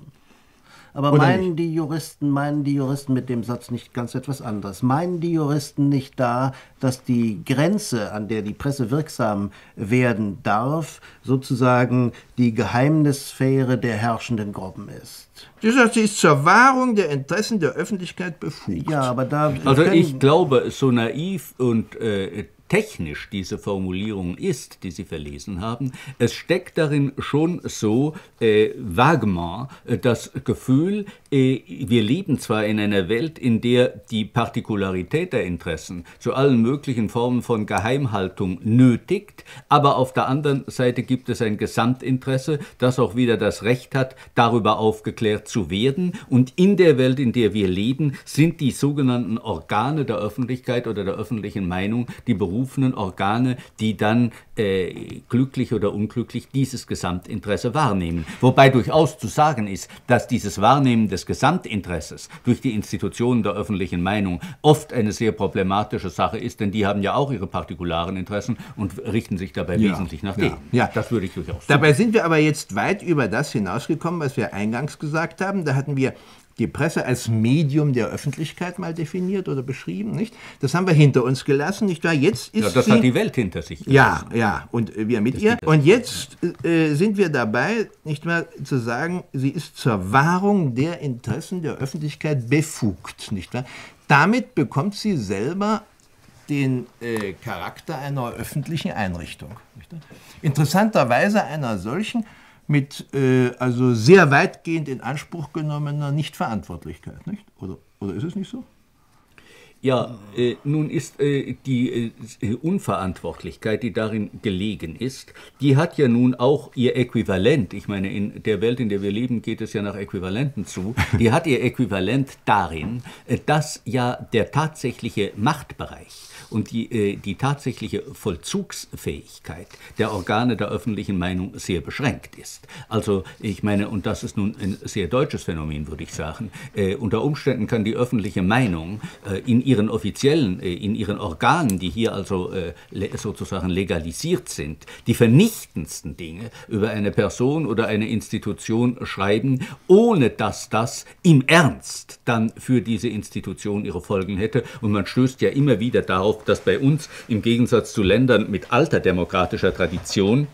Aber Oder meinen nicht? die Juristen, meinen die Juristen mit dem Satz nicht ganz etwas anderes? Meinen die Juristen nicht da, dass die Grenze, an der die Presse wirksam werden darf, sozusagen die Geheimnissphäre der herrschenden Gruppen ist? Du sagst, sie ist zur Wahrung der Interessen der Öffentlichkeit befugt. Ja, aber da Also können- ich glaube, so naiv und äh, technisch diese Formulierung ist, die Sie verlesen haben, es steckt darin schon so äh, vagement äh, das Gefühl, äh, wir leben zwar in einer Welt, in der die Partikularität der Interessen zu allen möglichen Formen von Geheimhaltung nötigt, aber auf der anderen Seite gibt es ein Gesamtinteresse, das auch wieder das Recht hat, darüber aufgeklärt zu werden. Und in der Welt, in der wir leben, sind die sogenannten Organe der Öffentlichkeit oder der öffentlichen Meinung die berufenen Organe, die dann äh, glücklich oder unglücklich dieses Gesamtinteresse wahrnehmen. Wobei durchaus zu sagen ist, dass dieses Wahrnehmen des Gesamtinteresses durch die Institutionen der öffentlichen Meinung oft eine sehr problematische Sache ist, denn die haben ja auch ihre partikularen Interessen und richten sich dabei Ja, wesentlich nach ja, denen. ja. Das würde ich durchaus Dabei sind wir aber jetzt weit über das hinausgekommen, was wir eingangs gesagt haben. Da hatten wir die Presse als Medium der Öffentlichkeit mal definiert oder beschrieben, nicht? Das haben wir hinter uns gelassen, nicht wahr? Jetzt ist Ja, das sie hat die Welt hinter sich. Ja, gelassen. ja, und äh, wir mit Das ihr. Und jetzt äh, sind wir dabei, nicht mehr zu sagen, sie ist zur Wahrung der Interessen der Öffentlichkeit befugt, nicht wahr? Damit bekommt sie selber den äh, Charakter einer öffentlichen Einrichtung. Nicht wahr? Interessanterweise einer solchen mit äh, also sehr weitgehend in Anspruch genommener Nichtverantwortlichkeit, nicht? Oder, oder ist es nicht so? Ja, äh, nun ist äh, die äh, Unverantwortlichkeit, die darin gelegen ist, die hat ja nun auch ihr Äquivalent. Ich meine, in der Welt, in der wir leben, geht es ja nach Äquivalenten zu. Die hat ihr Äquivalent darin, äh, dass ja der tatsächliche Machtbereich und die, äh, die tatsächliche Vollzugsfähigkeit der Organe der öffentlichen Meinung sehr beschränkt ist. Also ich meine, und das ist nun ein sehr deutsches Phänomen, würde ich sagen, äh, unter Umständen kann die öffentliche Meinung äh, in ihren offiziellen, in ihren Organen, die hier also sozusagen legalisiert sind, die vernichtendsten Dinge über eine Person oder eine Institution schreiben, ohne dass das im Ernst dann für diese Institution ihre Folgen hätte. Und man stößt ja immer wieder darauf, dass bei uns im Gegensatz zu Ländern mit alter demokratischer Tradition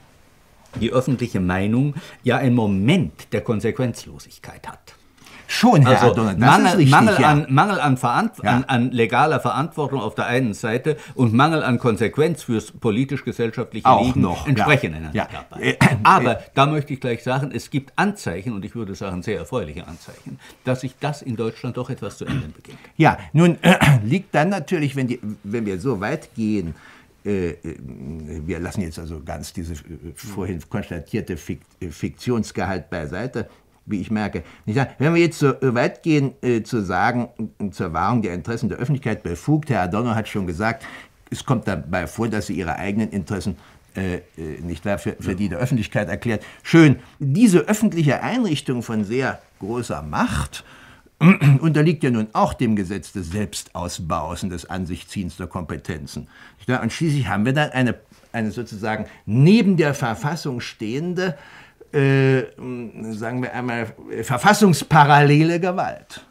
die öffentliche Meinung ja ein Moment der Konsequenzlosigkeit hat. Schon, Herr Also Adorno, Mangel, richtig, Mangel, ja. an, Mangel an, Ja. an, an legaler Verantwortung auf der einen Seite und Mangel an Konsequenz fürs politisch-gesellschaftliche Auch Leben noch, entsprechen ja. Ja. Äh, Aber da möchte ich gleich sagen, es gibt Anzeichen, und ich würde sagen sehr erfreuliche Anzeichen, dass sich das in Deutschland doch etwas zu ändern beginnt. Ja, nun äh, liegt dann natürlich, wenn, die, wenn wir so weit gehen, äh, äh, wir lassen jetzt also ganz diese äh, vorhin konstatierte Fik äh, Fiktionsgehalt beiseite, wie ich merke. Wenn wir jetzt so weit gehen, äh, zu sagen, äh, zur Wahrung der Interessen der Öffentlichkeit befugt, Herr Adorno hat schon gesagt, es kommt dabei vor, dass sie ihre eigenen Interessen äh, äh, nicht wahr, für, für die der Öffentlichkeit erklärt. Schön, diese öffentliche Einrichtung von sehr großer Macht unterliegt ja nun auch dem Gesetz des Selbstausbaus und des Ansichtziehens der Kompetenzen. Und schließlich haben wir dann eine, eine sozusagen neben der Verfassung stehende, äh, sagen wir einmal, äh, verfassungsparallele Gewalt.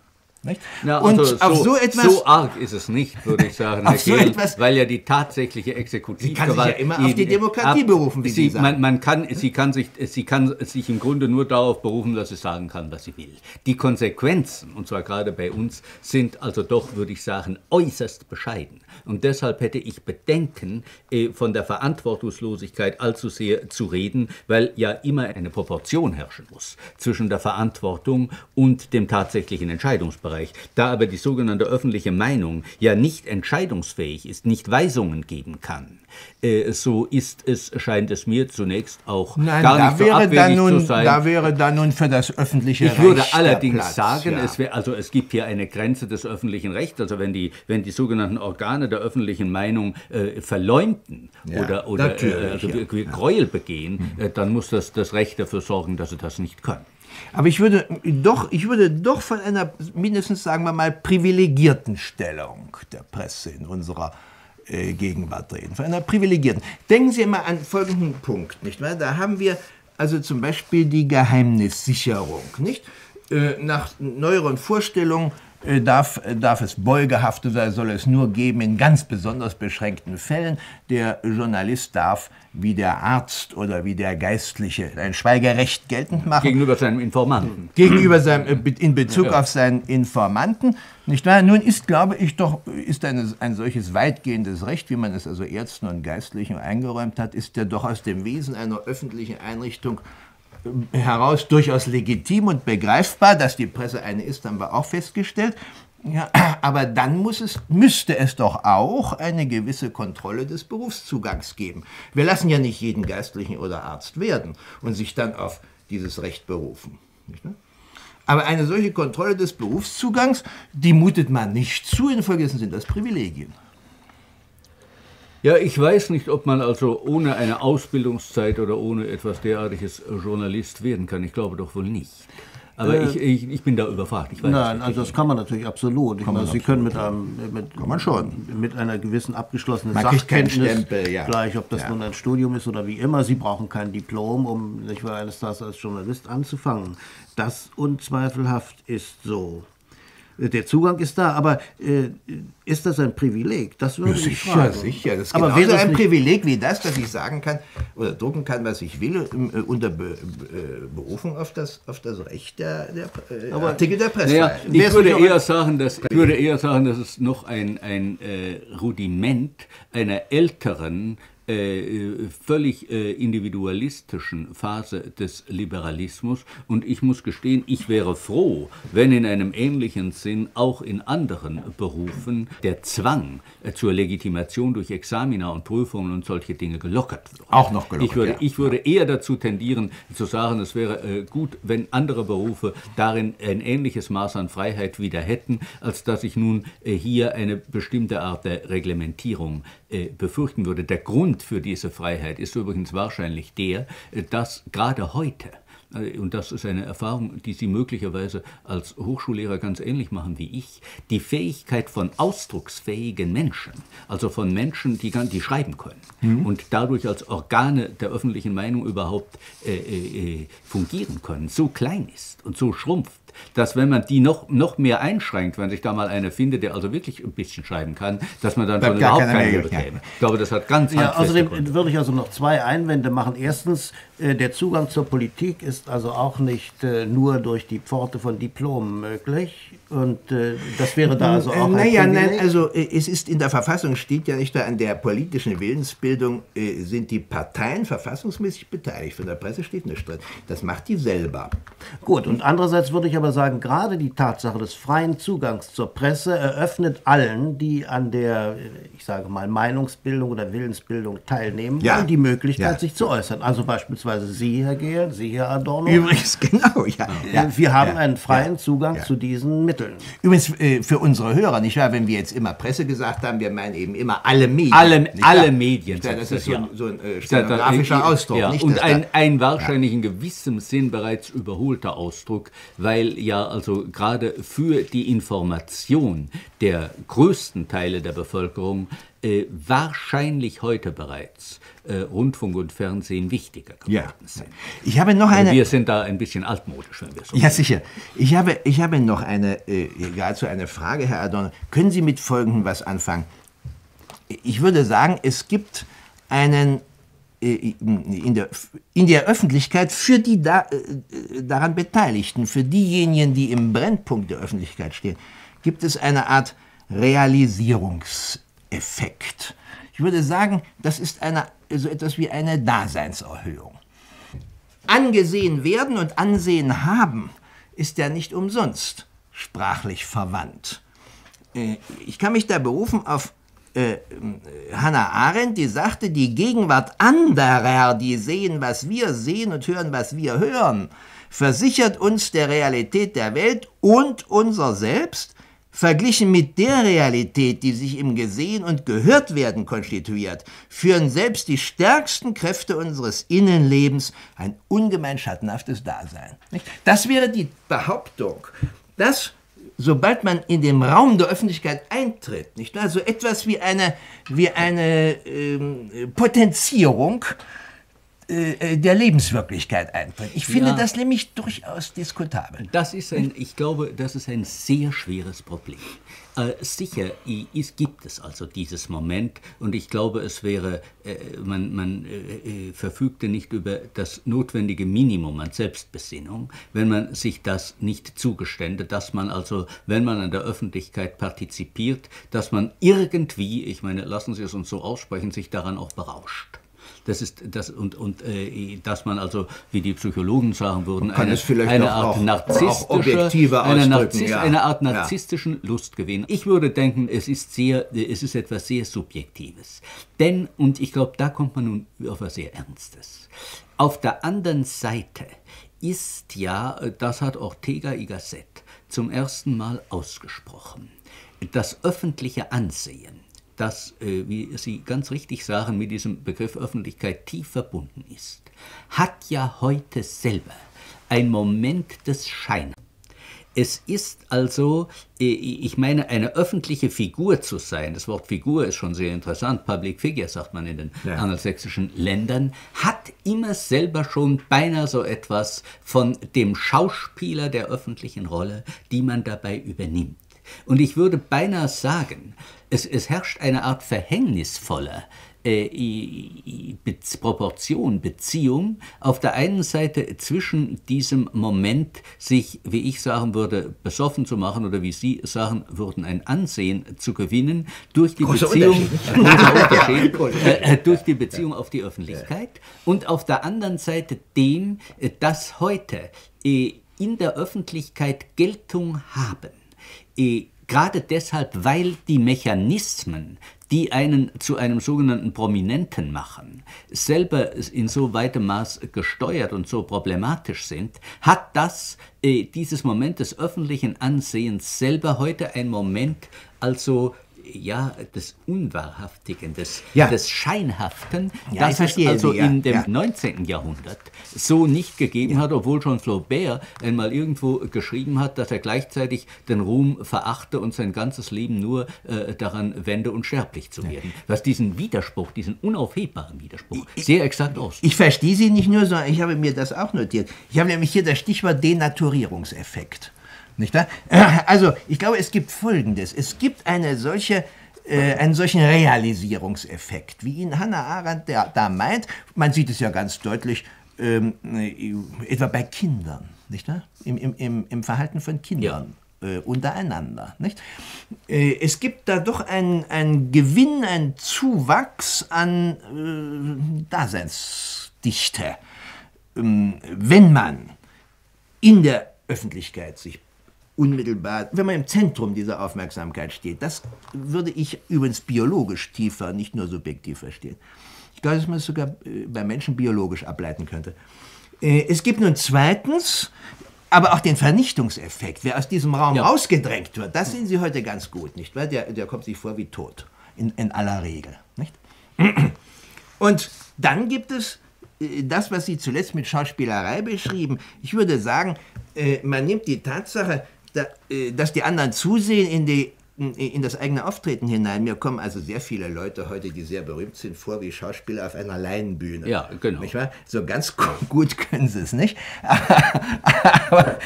Na, und also auf so, so etwas so arg ist es nicht, würde ich sagen, Herr so etwas- weil ja die tatsächliche Exekutivgewalt... Sie kann sich ja immer auf die Demokratie berufen, wie Sie sagen. Man, man kann, sie, kann sich, sie kann sich im Grunde nur darauf berufen, dass sie sagen kann, was sie will. Die Konsequenzen, und zwar gerade bei uns, sind also doch, würde ich sagen, äußerst bescheiden. Und deshalb hätte ich Bedenken, äh, von der Verantwortungslosigkeit allzu sehr zu reden, weil ja immer eine Proportion herrschen muss zwischen der Verantwortung und dem tatsächlichen Entscheidungsbereich. Da aber die sogenannte öffentliche Meinung ja nicht entscheidungsfähig ist, nicht Weisungen geben kann, äh, so ist es, scheint es mir zunächst auch Nein, gar da nicht so wäre, abwegig nun, zu sein. da wäre da nun für das öffentliche Ich würde Recht allerdings Platz, sagen, ja. es, wär, also es gibt hier eine Grenze des öffentlichen Rechts. Also wenn die, wenn die sogenannten Organe der öffentlichen Meinung äh, verleumden Ja, oder, oder äh, also ja. Gräuel begehen, äh, dann muss das, das Recht dafür sorgen, dass sie das nicht können. Aber ich würde doch, ich würde doch von einer mindestens, sagen wir mal, privilegierten Stellung der Presse in unserer äh, Gegenwart reden. Von einer privilegierten. Denken Sie mal an folgenden Punkt, nicht wahr? Da haben wir also zum Beispiel die Geheimnissicherung, nicht? Äh, nach neueren Vorstellungen darf, darf es beugehaft oder soll es nur geben in ganz besonders beschränkten Fällen. Der Journalist darf wie der Arzt oder wie der Geistliche ein Schweigerecht geltend machen. Gegenüber seinem Informanten. Gegenüber seinem, äh, in Bezug ja. auf seinen Informanten. Nicht wahr? Nun ist, glaube ich, doch, ist eine, ein solches weitgehendes Recht, wie man es also Ärzten und Geistlichen eingeräumt hat, ist ja doch aus dem Wesen einer öffentlichen Einrichtung heraus durchaus legitim und begreifbar. Dass die Presse eine ist, haben wir auch festgestellt. Ja, aber dann muss es, müsste es doch auch eine gewisse Kontrolle des Berufszugangs geben. Wir lassen ja nicht jeden Geistlichen oder Arzt werden und sich dann auf dieses Recht berufen. Aber eine solche Kontrolle des Berufszugangs, die mutet man nicht zu, infolgedessen sind das Privilegien. Ja, ich weiß nicht, ob man also ohne eine Ausbildungszeit oder ohne etwas derartiges Journalist werden kann. Ich glaube doch wohl nicht. Aber äh, ich, ich, ich, bin da überfragt. nein, also das kann man natürlich absolut. Ich meine, Sie können mit einem mit, kann man schon. mit einer gewissen abgeschlossenen man Sachkenntnis, Stempel, ja. gleich ob das ja. nun ein Studium ist oder wie immer, Sie brauchen kein Diplom, um sich für eines Tages als Journalist anzufangen. Das unzweifelhaft ist so. Der Zugang ist da, aber äh, ist das ein Privileg? Das würde ja, ich sicher, fragen. sicher. Das ist aber wäre ein Privileg wie das, dass ich sagen kann oder drucken kann, was ich will, äh, unter Be äh, Berufung auf das, auf das Recht der, der äh, aber, Artikel der Presse. Naja, ich, würde eher sagen, dass, ich würde eher sagen, dass es noch ein, ein äh, Rudiment einer älteren äh, völlig äh, individualistischen Phase des Liberalismus. Und ich muss gestehen, ich wäre froh, wenn in einem ähnlichen Sinn auch in anderen Berufen der Zwang äh, zur Legitimation durch Examina und Prüfungen und solche Dinge gelockert wird. Auch noch gelockert. Ich würde, ja. ich würde eher dazu tendieren, zu sagen, es wäre äh, gut, wenn andere Berufe darin ein ähnliches Maß an Freiheit wieder hätten, als dass ich nun äh, hier eine bestimmte Art der Reglementierung äh, befürchten würde. Der Grund für diese Freiheit ist übrigens wahrscheinlich der, äh, dass gerade heute äh, und das ist eine Erfahrung, die Sie möglicherweise als Hochschullehrer ganz ähnlich machen wie ich, die Fähigkeit von ausdrucksfähigen Menschen, also von Menschen, die, die schreiben können mhm. und dadurch als Organe der öffentlichen Meinung überhaupt äh, äh, fungieren können, so klein ist und so schrumpft, dass wenn man die noch, noch mehr einschränkt, wenn sich da mal einer findet, der also wirklich ein bisschen schreiben kann, dass man dann schon überhaupt keine mehr bekäme. Ich glaube, das hat ganz ja, Außerdem Gründe. würde ich also noch zwei Einwände machen. Erstens, äh, der Zugang zur Politik ist also auch nicht äh, nur durch die Pforte von Diplomen möglich. Und äh, das wäre da also auch. Naja, nein, also es ist in der Verfassung steht ja nicht da, an der politischen Willensbildung sind die Parteien verfassungsmäßig beteiligt. Von der Presse steht nichts drin. Das macht die selber. Gut, und andererseits würde ich aber sagen, gerade die Tatsache des freien Zugangs zur Presse eröffnet allen, die an der, ich sage mal, Meinungsbildung oder Willensbildung teilnehmen, ja. die Möglichkeit, ja. sich zu äußern. Also beispielsweise Sie, Herr Gehl, Sie, Herr Adorno. Übrigens, genau, ja. ja. Wir haben einen freien Zugang zu diesen Mitteln. Übrigens, äh, für unsere Hörer, nicht wahr, wenn wir jetzt immer Presse gesagt haben, wir meinen eben immer alle Medien. Alle, alle Medien. Das ist so ein, so ein äh, stenografischer Ausdruck. Nicht, und ein, ein wahrscheinlich in gewissem Sinn bereits überholter Ausdruck, weil ja also gerade für die Information der größten Teile der Bevölkerung äh, wahrscheinlich heute bereits äh, Rundfunk und Fernsehen wichtiger geworden ja. sind. Ich habe noch eine. Wir sind da ein bisschen altmodisch, wenn wir so. Ja, sicher. Ich habe, ich habe noch eine, äh, geradezu eine Frage, Herr Adorno. Können Sie mit Folgendem was anfangen? Ich würde sagen, es gibt einen in der, in der Öffentlichkeit für die da, äh, daran Beteiligten, für diejenigen, die im Brennpunkt der Öffentlichkeit stehen, gibt es eine Art Realisierungseffekt. Ich würde sagen, das ist eine, so etwas wie eine Daseinserhöhung. Angesehen werden und Ansehen haben ist ja nicht umsonst sprachlich verwandt. Äh, ich kann mich da berufen auf äh, Hannah Arendt, die sagte, die Gegenwart anderer, die sehen, was wir sehen und hören, was wir hören, versichert uns der Realität der Welt und unser Selbst, verglichen mit der Realität, die sich im Gesehen und Gehört werden konstituiert, führen selbst die stärksten Kräfte unseres Innenlebens ein ungemein schattenhaftes Dasein. Das wäre die Behauptung, dass sobald man in den Raum der Öffentlichkeit eintritt, nicht wahr? So etwas wie eine, wie eine ähm, Potenzierung äh, der Lebenswirklichkeit eintritt. Ich finde Ja. das nämlich durchaus diskutabel. Das ist ein, ich glaube, das ist ein sehr schweres Problem. Äh, sicher ist, gibt es also dieses Moment und ich glaube, es wäre, äh, man, man äh, äh, verfügte nicht über das notwendige Minimum an Selbstbesinnung, wenn man sich das nicht zugestände, dass man also, wenn man an der Öffentlichkeit partizipiert, dass man irgendwie, ich meine, lassen Sie es uns so aussprechen, sich daran auch berauscht. Das ist das und und äh, dass man also, wie die Psychologen sagen würden, kann eine, eine Art auch- narzisstische, auch objektiver eine, Narzisst, ja. eine Art Ja. narzisstischen Lustgewinn. Ich würde denken, es ist sehr, es ist etwas sehr Subjektives. Denn, und ich glaube, da kommt man nun auf was sehr Ernstes. Auf der anderen Seite ist ja, das hat Ortega y Gasset zum ersten Mal ausgesprochen, das öffentliche Ansehen das, äh, wie Sie ganz richtig sagen, mit diesem Begriff Öffentlichkeit tief verbunden ist, hat ja heute selber ein Moment des Scheins. Es ist also, äh, ich meine, eine öffentliche Figur zu sein, das Wort Figur ist schon sehr interessant, Public Figure sagt man in den Ja. angelsächsischen Ländern, hat immer selber schon beinahe so etwas von dem Schauspieler der öffentlichen Rolle, die man dabei übernimmt. Und ich würde beinahe sagen, es, es herrscht eine Art verhängnisvoller äh, Proportion, Beziehung auf der einen Seite zwischen diesem Moment, sich, wie ich sagen würde, besoffen zu machen oder wie Sie sagen würden, ein Ansehen zu gewinnen, durch die Großer Beziehung, äh, äh, äh, durch die Beziehung auf die Öffentlichkeit und auf der anderen Seite dem, äh, dass heute äh, in der Öffentlichkeit Geltung haben. Äh, Gerade deshalb, weil die Mechanismen, die einen zu einem sogenannten Prominenten machen, selber in so weitem Maß gesteuert und so problematisch sind, hat das, äh, dieses Moment des öffentlichen Ansehens selber heute ein Moment, also ja, des Unwahrhaftigen, des, Ja. des Scheinhaften, Ja, ich das es also ja, in dem ja. 19. Jahrhundert so nicht gegeben hat, obwohl schon Flaubert einmal irgendwo geschrieben hat, dass er gleichzeitig den Ruhm verachte und sein ganzes Leben nur äh, daran wende, unsterblich zu werden. Was diesen Widerspruch, diesen unaufhebbaren Widerspruch, sehr exakt aus. Ich verstehe Sie nicht nur, sondern ich habe mir das auch notiert. Ich habe nämlich hier das Stichwort Denaturierungseffekt. Nicht wahr? Also, ich glaube, es gibt Folgendes. Es gibt eine solche, äh, einen solchen Realisierungseffekt, wie ihn Hannah Arendt da, da meint. Man sieht es ja ganz deutlich, ähm, äh, etwa bei Kindern, nicht wahr? Im, im, im, Verhalten von Kindern. Äh, untereinander. Nicht? Äh, es gibt da doch einen, einen Gewinn, einen Zuwachs an äh, Daseinsdichte, ähm, wenn man in der Öffentlichkeit sich unmittelbar, wenn man im Zentrum dieser Aufmerksamkeit steht. Das würde ich übrigens biologisch tiefer, nicht nur subjektiv verstehen. Ich glaube, dass man es sogar äh, bei Menschen biologisch ableiten könnte. Äh, Es gibt nun zweitens aber auch den Vernichtungseffekt. Wer aus diesem Raum Ja. ausgedrängt wird, das sehen Sie heute ganz gut, nicht wahr? Der, der kommt sich vor wie tot, in, in aller Regel. Nicht? Und dann gibt es äh, das, was Sie zuletzt mit Schauspielerei beschrieben. Ich würde sagen, man nimmt die Tatsache, da, äh, dass die anderen zusehen in, die, in- das eigene Auftreten hinein. Mir kommen also sehr viele Leute heute, die sehr berühmt sind, vor wie Schauspieler auf einer Laienbühne. Ja, genau. Nicht wahr? So ganz gu- gut können sie es nicht. Aber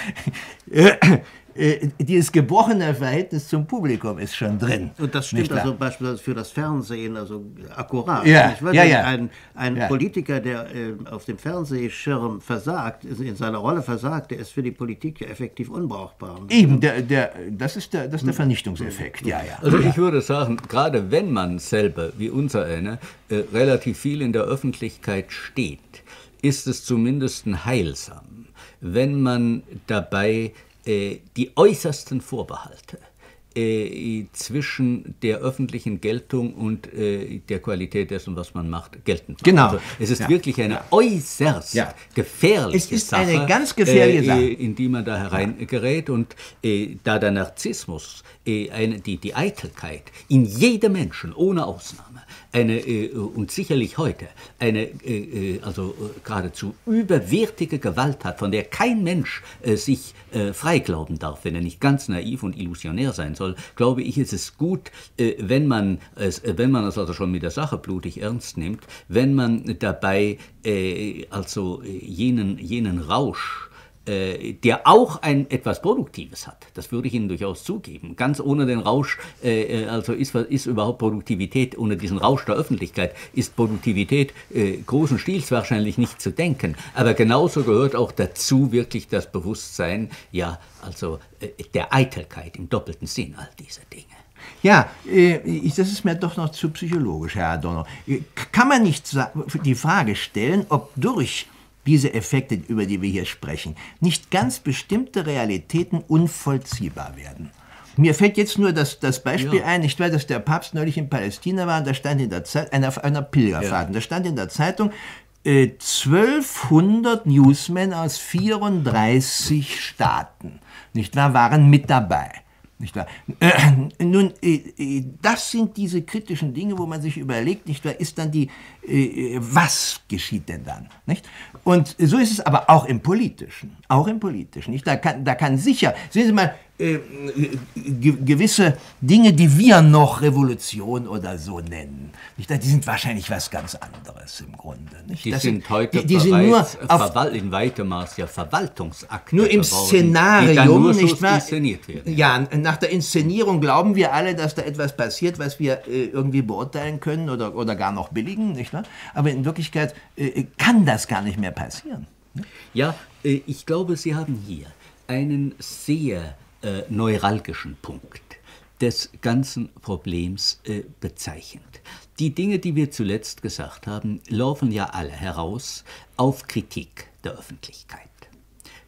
äh, äh, dieses gebrochene Verhältnis zum Publikum ist schon drin. Und das stimmt also beispielsweise für das Fernsehen also akkurat. Ja, wahr? ja, ja. Ein, ein Ja. Politiker, der äh, auf dem Fernsehschirm versagt, in seiner Rolle versagt, der ist für die Politik ja effektiv unbrauchbar. Eben, der, der, das, ist der, das ist der Vernichtungseffekt. Ja, ja. Also ich würde sagen, gerade wenn man selber, wie unser einer, äh, relativ viel in der Öffentlichkeit steht, ist es zumindest heilsam, wenn man dabei die äußersten Vorbehalte äh, zwischen der öffentlichen Geltung und äh, der Qualität dessen, was man macht, geltend macht. Genau. Also es ist Ja. wirklich eine äußerst Ja. gefährliche Es ist Sache, eine ganz gefährliche äh, Sache. in die man da hereingerät und äh, da der Narzissmus, äh, eine, die, die Eitelkeit in jedem Menschen ohne Ausnahme eine äh, und sicherlich heute eine also geradezu überwertige Gewalt hat, von der kein Mensch sich freiglauben darf, wenn er nicht ganz naiv und illusionär sein soll, soll, glaube ich, ist es gut, äh, wenn man es, äh, wenn man es also schon mit der Sache blutig ernst nimmt, wenn man dabei äh, also jenen, jenen Rausch der auch ein etwas Produktives hat. Das würde ich Ihnen durchaus zugeben. Ganz ohne den Rausch, äh, äh also ist, ist überhaupt Produktivität, ohne diesen Rausch der Öffentlichkeit, ist Produktivität äh, großen Stils wahrscheinlich nicht zu denken. Aber genauso gehört auch dazu wirklich das Bewusstsein, ja, also äh, der Eitelkeit im doppelten Sinn all dieser Dinge. Ja, äh, das ist mir doch noch zu psychologisch, Herr Adorno. Kann man nicht die Frage stellen, ob durch diese Effekte, über die wir hier sprechen, nicht ganz bestimmte Realitäten unvollziehbar werden. Mir fällt jetzt nur das, das Beispiel ja. ein, nicht wahr, dass der Papst neulich in Palästina war und da stand in der Zeit, einer, einer Pilgerfahrt, ja. da stand in der Zeitung, äh, 1200 Newsmen aus 34 Staaten, nicht wahr, waren mit dabei. Nicht wahr? Äh, nun, äh, äh, das sind diese kritischen Dinge, wo man sich überlegt, nicht wahr, ist dann die, äh, was geschieht denn dann? Nicht? Und so ist es aber auch im Politischen. Auch im Politischen. Nicht? Da, kann, da kann sicher, sehen Sie mal, äh, gewisse Dinge, die wir noch Revolution oder so nennen, nicht? die sind wahrscheinlich was ganz anderes im Grunde. Nicht? Die das sind heute die, die sind nur auf, in weitem Maß ja Verwaltungsakte Nur im geworden, Szenarium, nur nicht wahr? Ja, nach der Inszenierung glauben wir alle, dass da etwas passiert, was wir äh, irgendwie beurteilen können oder, oder gar noch billigen, nicht wahr? Aber in Wirklichkeit äh, kann das gar nicht mehr passieren. Ja, äh, ich glaube, Sie haben hier einen sehr äh, neuralgischen Punkt des ganzen Problems äh, bezeichnet. Die Dinge, die wir zuletzt gesagt haben, laufen ja alle heraus auf Kritik der Öffentlichkeit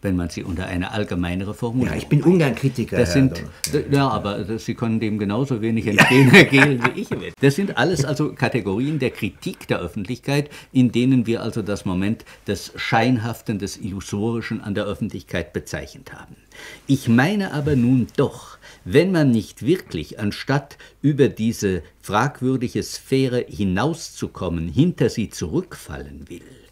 wenn man sie unter eine allgemeinere Formulierung. Ja, ich bin Ungarn-Kritiker. Das sind, ja, aber Sie können dem genauso wenig entgehen, wie ich. Das sind alles also Kategorien der Kritik der Öffentlichkeit, in denen wir also das Moment des Scheinhaften, des Illusorischen an der Öffentlichkeit bezeichnet haben. Ich meine aber nun doch, wenn man nicht wirklich, anstatt über diese fragwürdige Sphäre hinauszukommen, hinter sie zurückfallen will,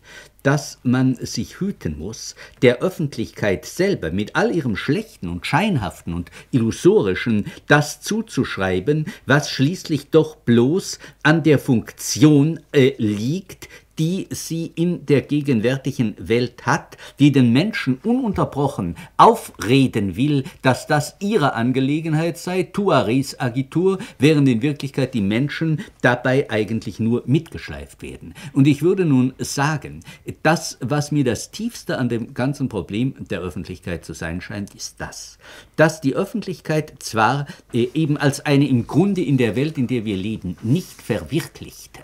dass man sich hüten muss, der Öffentlichkeit selber mit all ihrem Schlechten und Scheinhaften und Illusorischen das zuzuschreiben, was schließlich doch bloß an der Funktion äh, liegt, die sie in der gegenwärtigen Welt hat, die den Menschen ununterbrochen aufreden will, dass das ihre Angelegenheit sei, tuaris agitur, während in Wirklichkeit die Menschen dabei eigentlich nur mitgeschleift werden. Und ich würde nun sagen, das, was mir das Tiefste an dem ganzen Problem der Öffentlichkeit zu sein scheint, ist das, dass die Öffentlichkeit zwar äh, eben als eine im Grunde in der Welt, in der wir leben, nicht verwirklichte,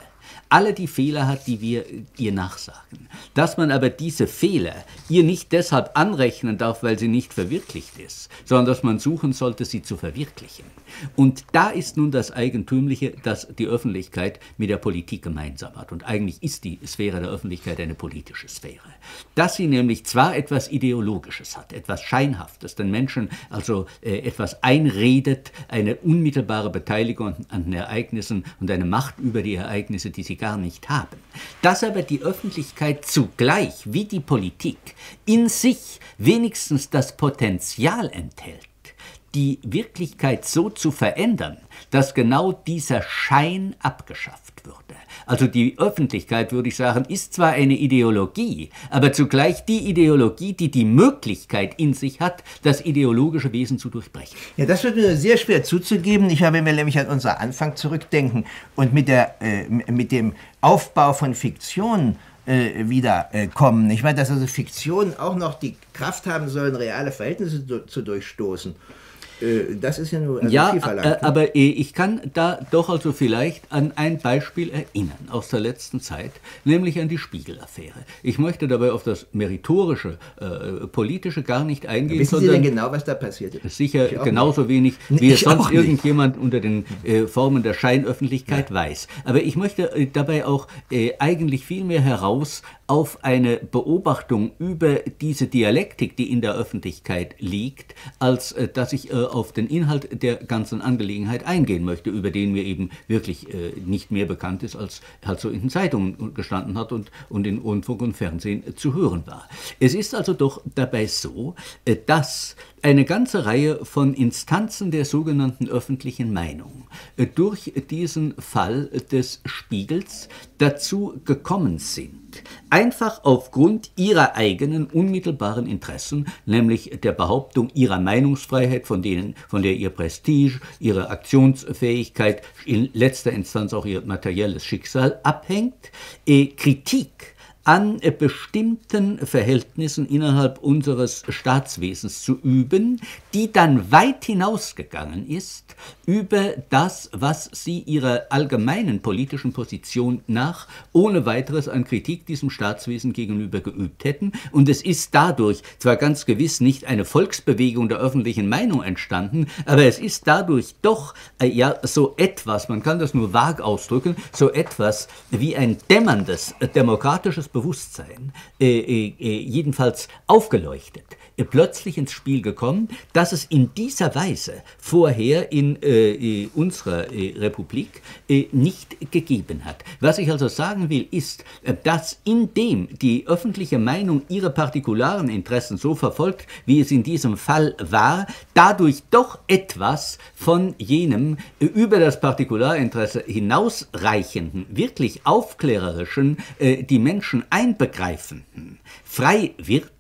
alle die Fehler hat, die wir ihr nachsagen. Dass man aber diese Fehler ihr nicht deshalb anrechnen darf, weil sie nicht verwirklicht ist, sondern dass man suchen sollte, sie zu verwirklichen. Und da ist nun das Eigentümliche, dass die Öffentlichkeit mit der Politik gemeinsam hat. Und eigentlich ist die Sphäre der Öffentlichkeit eine politische Sphäre. Dass sie nämlich zwar etwas Ideologisches hat, etwas Scheinhaftes, den Menschen also äh, etwas einredet, eine unmittelbare Beteiligung an den Ereignissen und eine Macht über die Ereignisse, die sie gar nicht haben. Dass aber die Öffentlichkeit zugleich wie die Politik in sich wenigstens das Potenzial enthält, die Wirklichkeit so zu verändern, dass genau dieser Schein abgeschafft würde. Also die Öffentlichkeit, würde ich sagen, ist zwar eine Ideologie, aber zugleich die Ideologie, die die Möglichkeit in sich hat, das ideologische Wesen zu durchbrechen. Ja, das wird mir sehr schwer zuzugeben. Ich habe mir nämlich an unser Anfang zurückdenken und mit, der, äh, mit dem Aufbau von Fiktion äh, wiederkommen. Äh, ich meine, dass also Fiktionen auch noch die Kraft haben sollen, reale Verhältnisse zu durchstoßen. Äh, das ist ja nur also ja, äh, aber äh, ich kann da doch also vielleicht an ein Beispiel erinnern aus der letzten Zeit, nämlich an die Spiegel-Affäre. Ich möchte dabei auf das meritorische, äh, politische gar nicht eingehen. Ja, wissen Sie denn genau, was da passiert ist? Sicher genauso nicht. wenig, wie es sonst irgendjemand unter den äh, Formen der Scheinöffentlichkeit ja. weiß. Aber ich möchte äh, dabei auch eigentlich viel mehr heraus auf eine Beobachtung über diese Dialektik, die in der Öffentlichkeit liegt, als äh, dass ich äh, auf den Inhalt der ganzen Angelegenheit eingehen möchte, über den mir eben wirklich äh, nicht mehr bekannt ist, als halt so in den Zeitungen gestanden hat und, und in Rundfunk und Fernsehen zu hören war. Es ist also doch dabei so, dass eine ganze Reihe von Instanzen der sogenannten öffentlichen Meinung durch diesen Fall des Spiegels dazu gekommen sind, einfach aufgrund ihrer eigenen unmittelbaren Interessen, nämlich der Behauptung ihrer Meinungsfreiheit, von denen, von der ihr Prestige, ihre Aktionsfähigkeit, in letzter Instanz auch ihr materielles Schicksal abhängt, äh, Kritik an bestimmten Verhältnissen innerhalb unseres Staatswesens zu üben, die dann weit hinausgegangen ist über das, was sie ihrer allgemeinen politischen Position nach ohne weiteres an Kritik diesem Staatswesen gegenüber geübt hätten. Und es ist dadurch zwar ganz gewiss nicht eine Volksbewegung der öffentlichen Meinung entstanden, aber es ist dadurch doch äh, ja so etwas, man kann das nur vag ausdrücken, so etwas wie ein dämmerndes äh, demokratisches Bewusstsein, äh, äh, äh, jedenfalls aufgeleuchtet, äh, plötzlich ins Spiel gekommen, dass es in dieser Weise vorher in äh, unserer äh, Republik äh, nicht gegeben hat. Was ich also sagen will, ist, dass indem die öffentliche Meinung ihre partikularen Interessen so verfolgt, wie es in diesem Fall war, dadurch doch etwas von jenem über das Partikularinteresse hinausreichenden, wirklich aufklärerischen, die Menschen einbegreifenden, frei wird,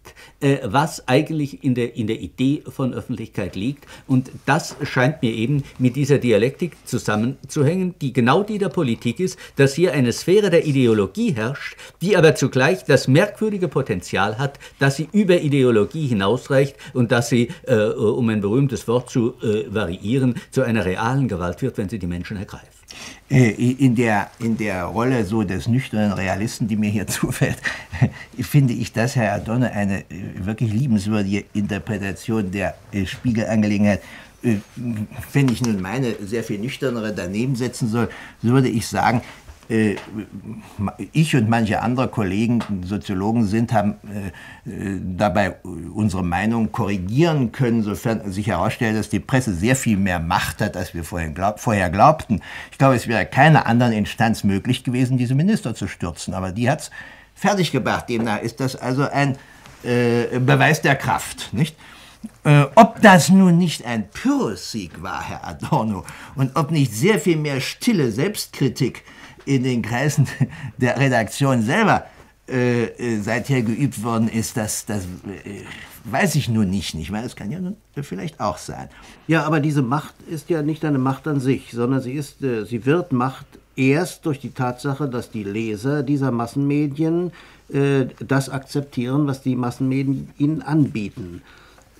äh, was eigentlich in der, in der Idee von Öffentlichkeit liegt. Und das scheint mir eben mit dieser Dialektik zusammenzuhängen, die genau die der Politik ist, dass hier eine Sphäre der Ideologie herrscht, die aber zugleich das merkwürdige Potenzial hat, dass sie über Ideologie hinausreicht und dass sie, äh, um ein berühmtes Wort zu äh, variieren, zu einer realen Gewalt wird, wenn sie die Menschen ergreift. Äh, in der, in der Rolle so des nüchternen Realisten, die mir hier zufällt, finde ich das, Herr Adorne, eine äh, wirklich liebenswürdige Interpretation der äh, Spiegelangelegenheit. Wenn ich nun meine sehr viel nüchternere daneben setzen soll, so würde ich sagen, äh, ich und manche andere Kollegen, Soziologen sind, haben äh, dabei unsere Meinung korrigieren können, sofern sich herausstellt, dass die Presse sehr viel mehr Macht hat, als wir glaub, vorher glaubten. Ich glaube, es wäre keiner anderen Instanz möglich gewesen, diese Minister zu stürzen, aber die hat es fertiggebracht. Demnach ist das also ein äh, Beweis der Kraft, nicht? Äh, ob das nun nicht ein Pyrrhus-Sieg war, Herr Adorno, und ob nicht sehr viel mehr stille Selbstkritik in den Kreisen der Redaktion selber äh, äh, seither geübt worden ist, das, das äh, weiß ich nun nicht. Nicht weil das kann ja nun vielleicht auch sein. Ja, aber diese Macht ist ja nicht eine Macht an sich, sondern sie, ist, äh, sie wird Macht erst durch die Tatsache, dass die Leser dieser Massenmedien äh, das akzeptieren, was die Massenmedien ihnen anbieten.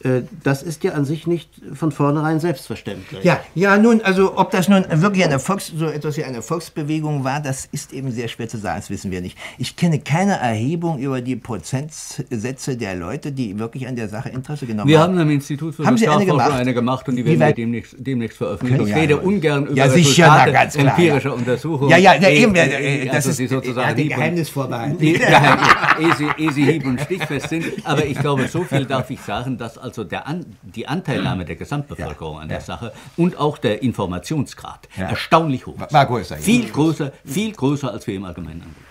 Äh, das ist ja an sich nicht von vornherein selbstverständlich. Ja, ja, nun, also ob das nun wirklich eine Volks, so etwas wie eine Volksbewegung war, das ist eben sehr schwer zu sagen, das wissen wir nicht. Ich kenne keine Erhebung über die Prozentsätze der Leute, die wirklich an der Sache Interesse genommen wir haben. Wir haben am Institut für haben Sozialforschung eine, eine gemacht und die werden wir demnächst, demnächst veröffentlichen. Ja, ich rede ungern über ja, sicher, Resultate na, ganz klar, empirischer ja. Untersuchungen. Ja, ja, ja eh, eben, ja, eh, das also ist sie sozusagen. Die- Geheim- ehe, sie, ehe sie hieb- und stichfest sind. Aber ich glaube, so viel darf ich sagen, dass also der an, die Anteilnahme der Gesamtbevölkerung an der ja. Sache und auch der Informationsgrad Ja. erstaunlich hoch War- größer, ja. Viel größer, viel größer, als wir im Allgemeinen angeben.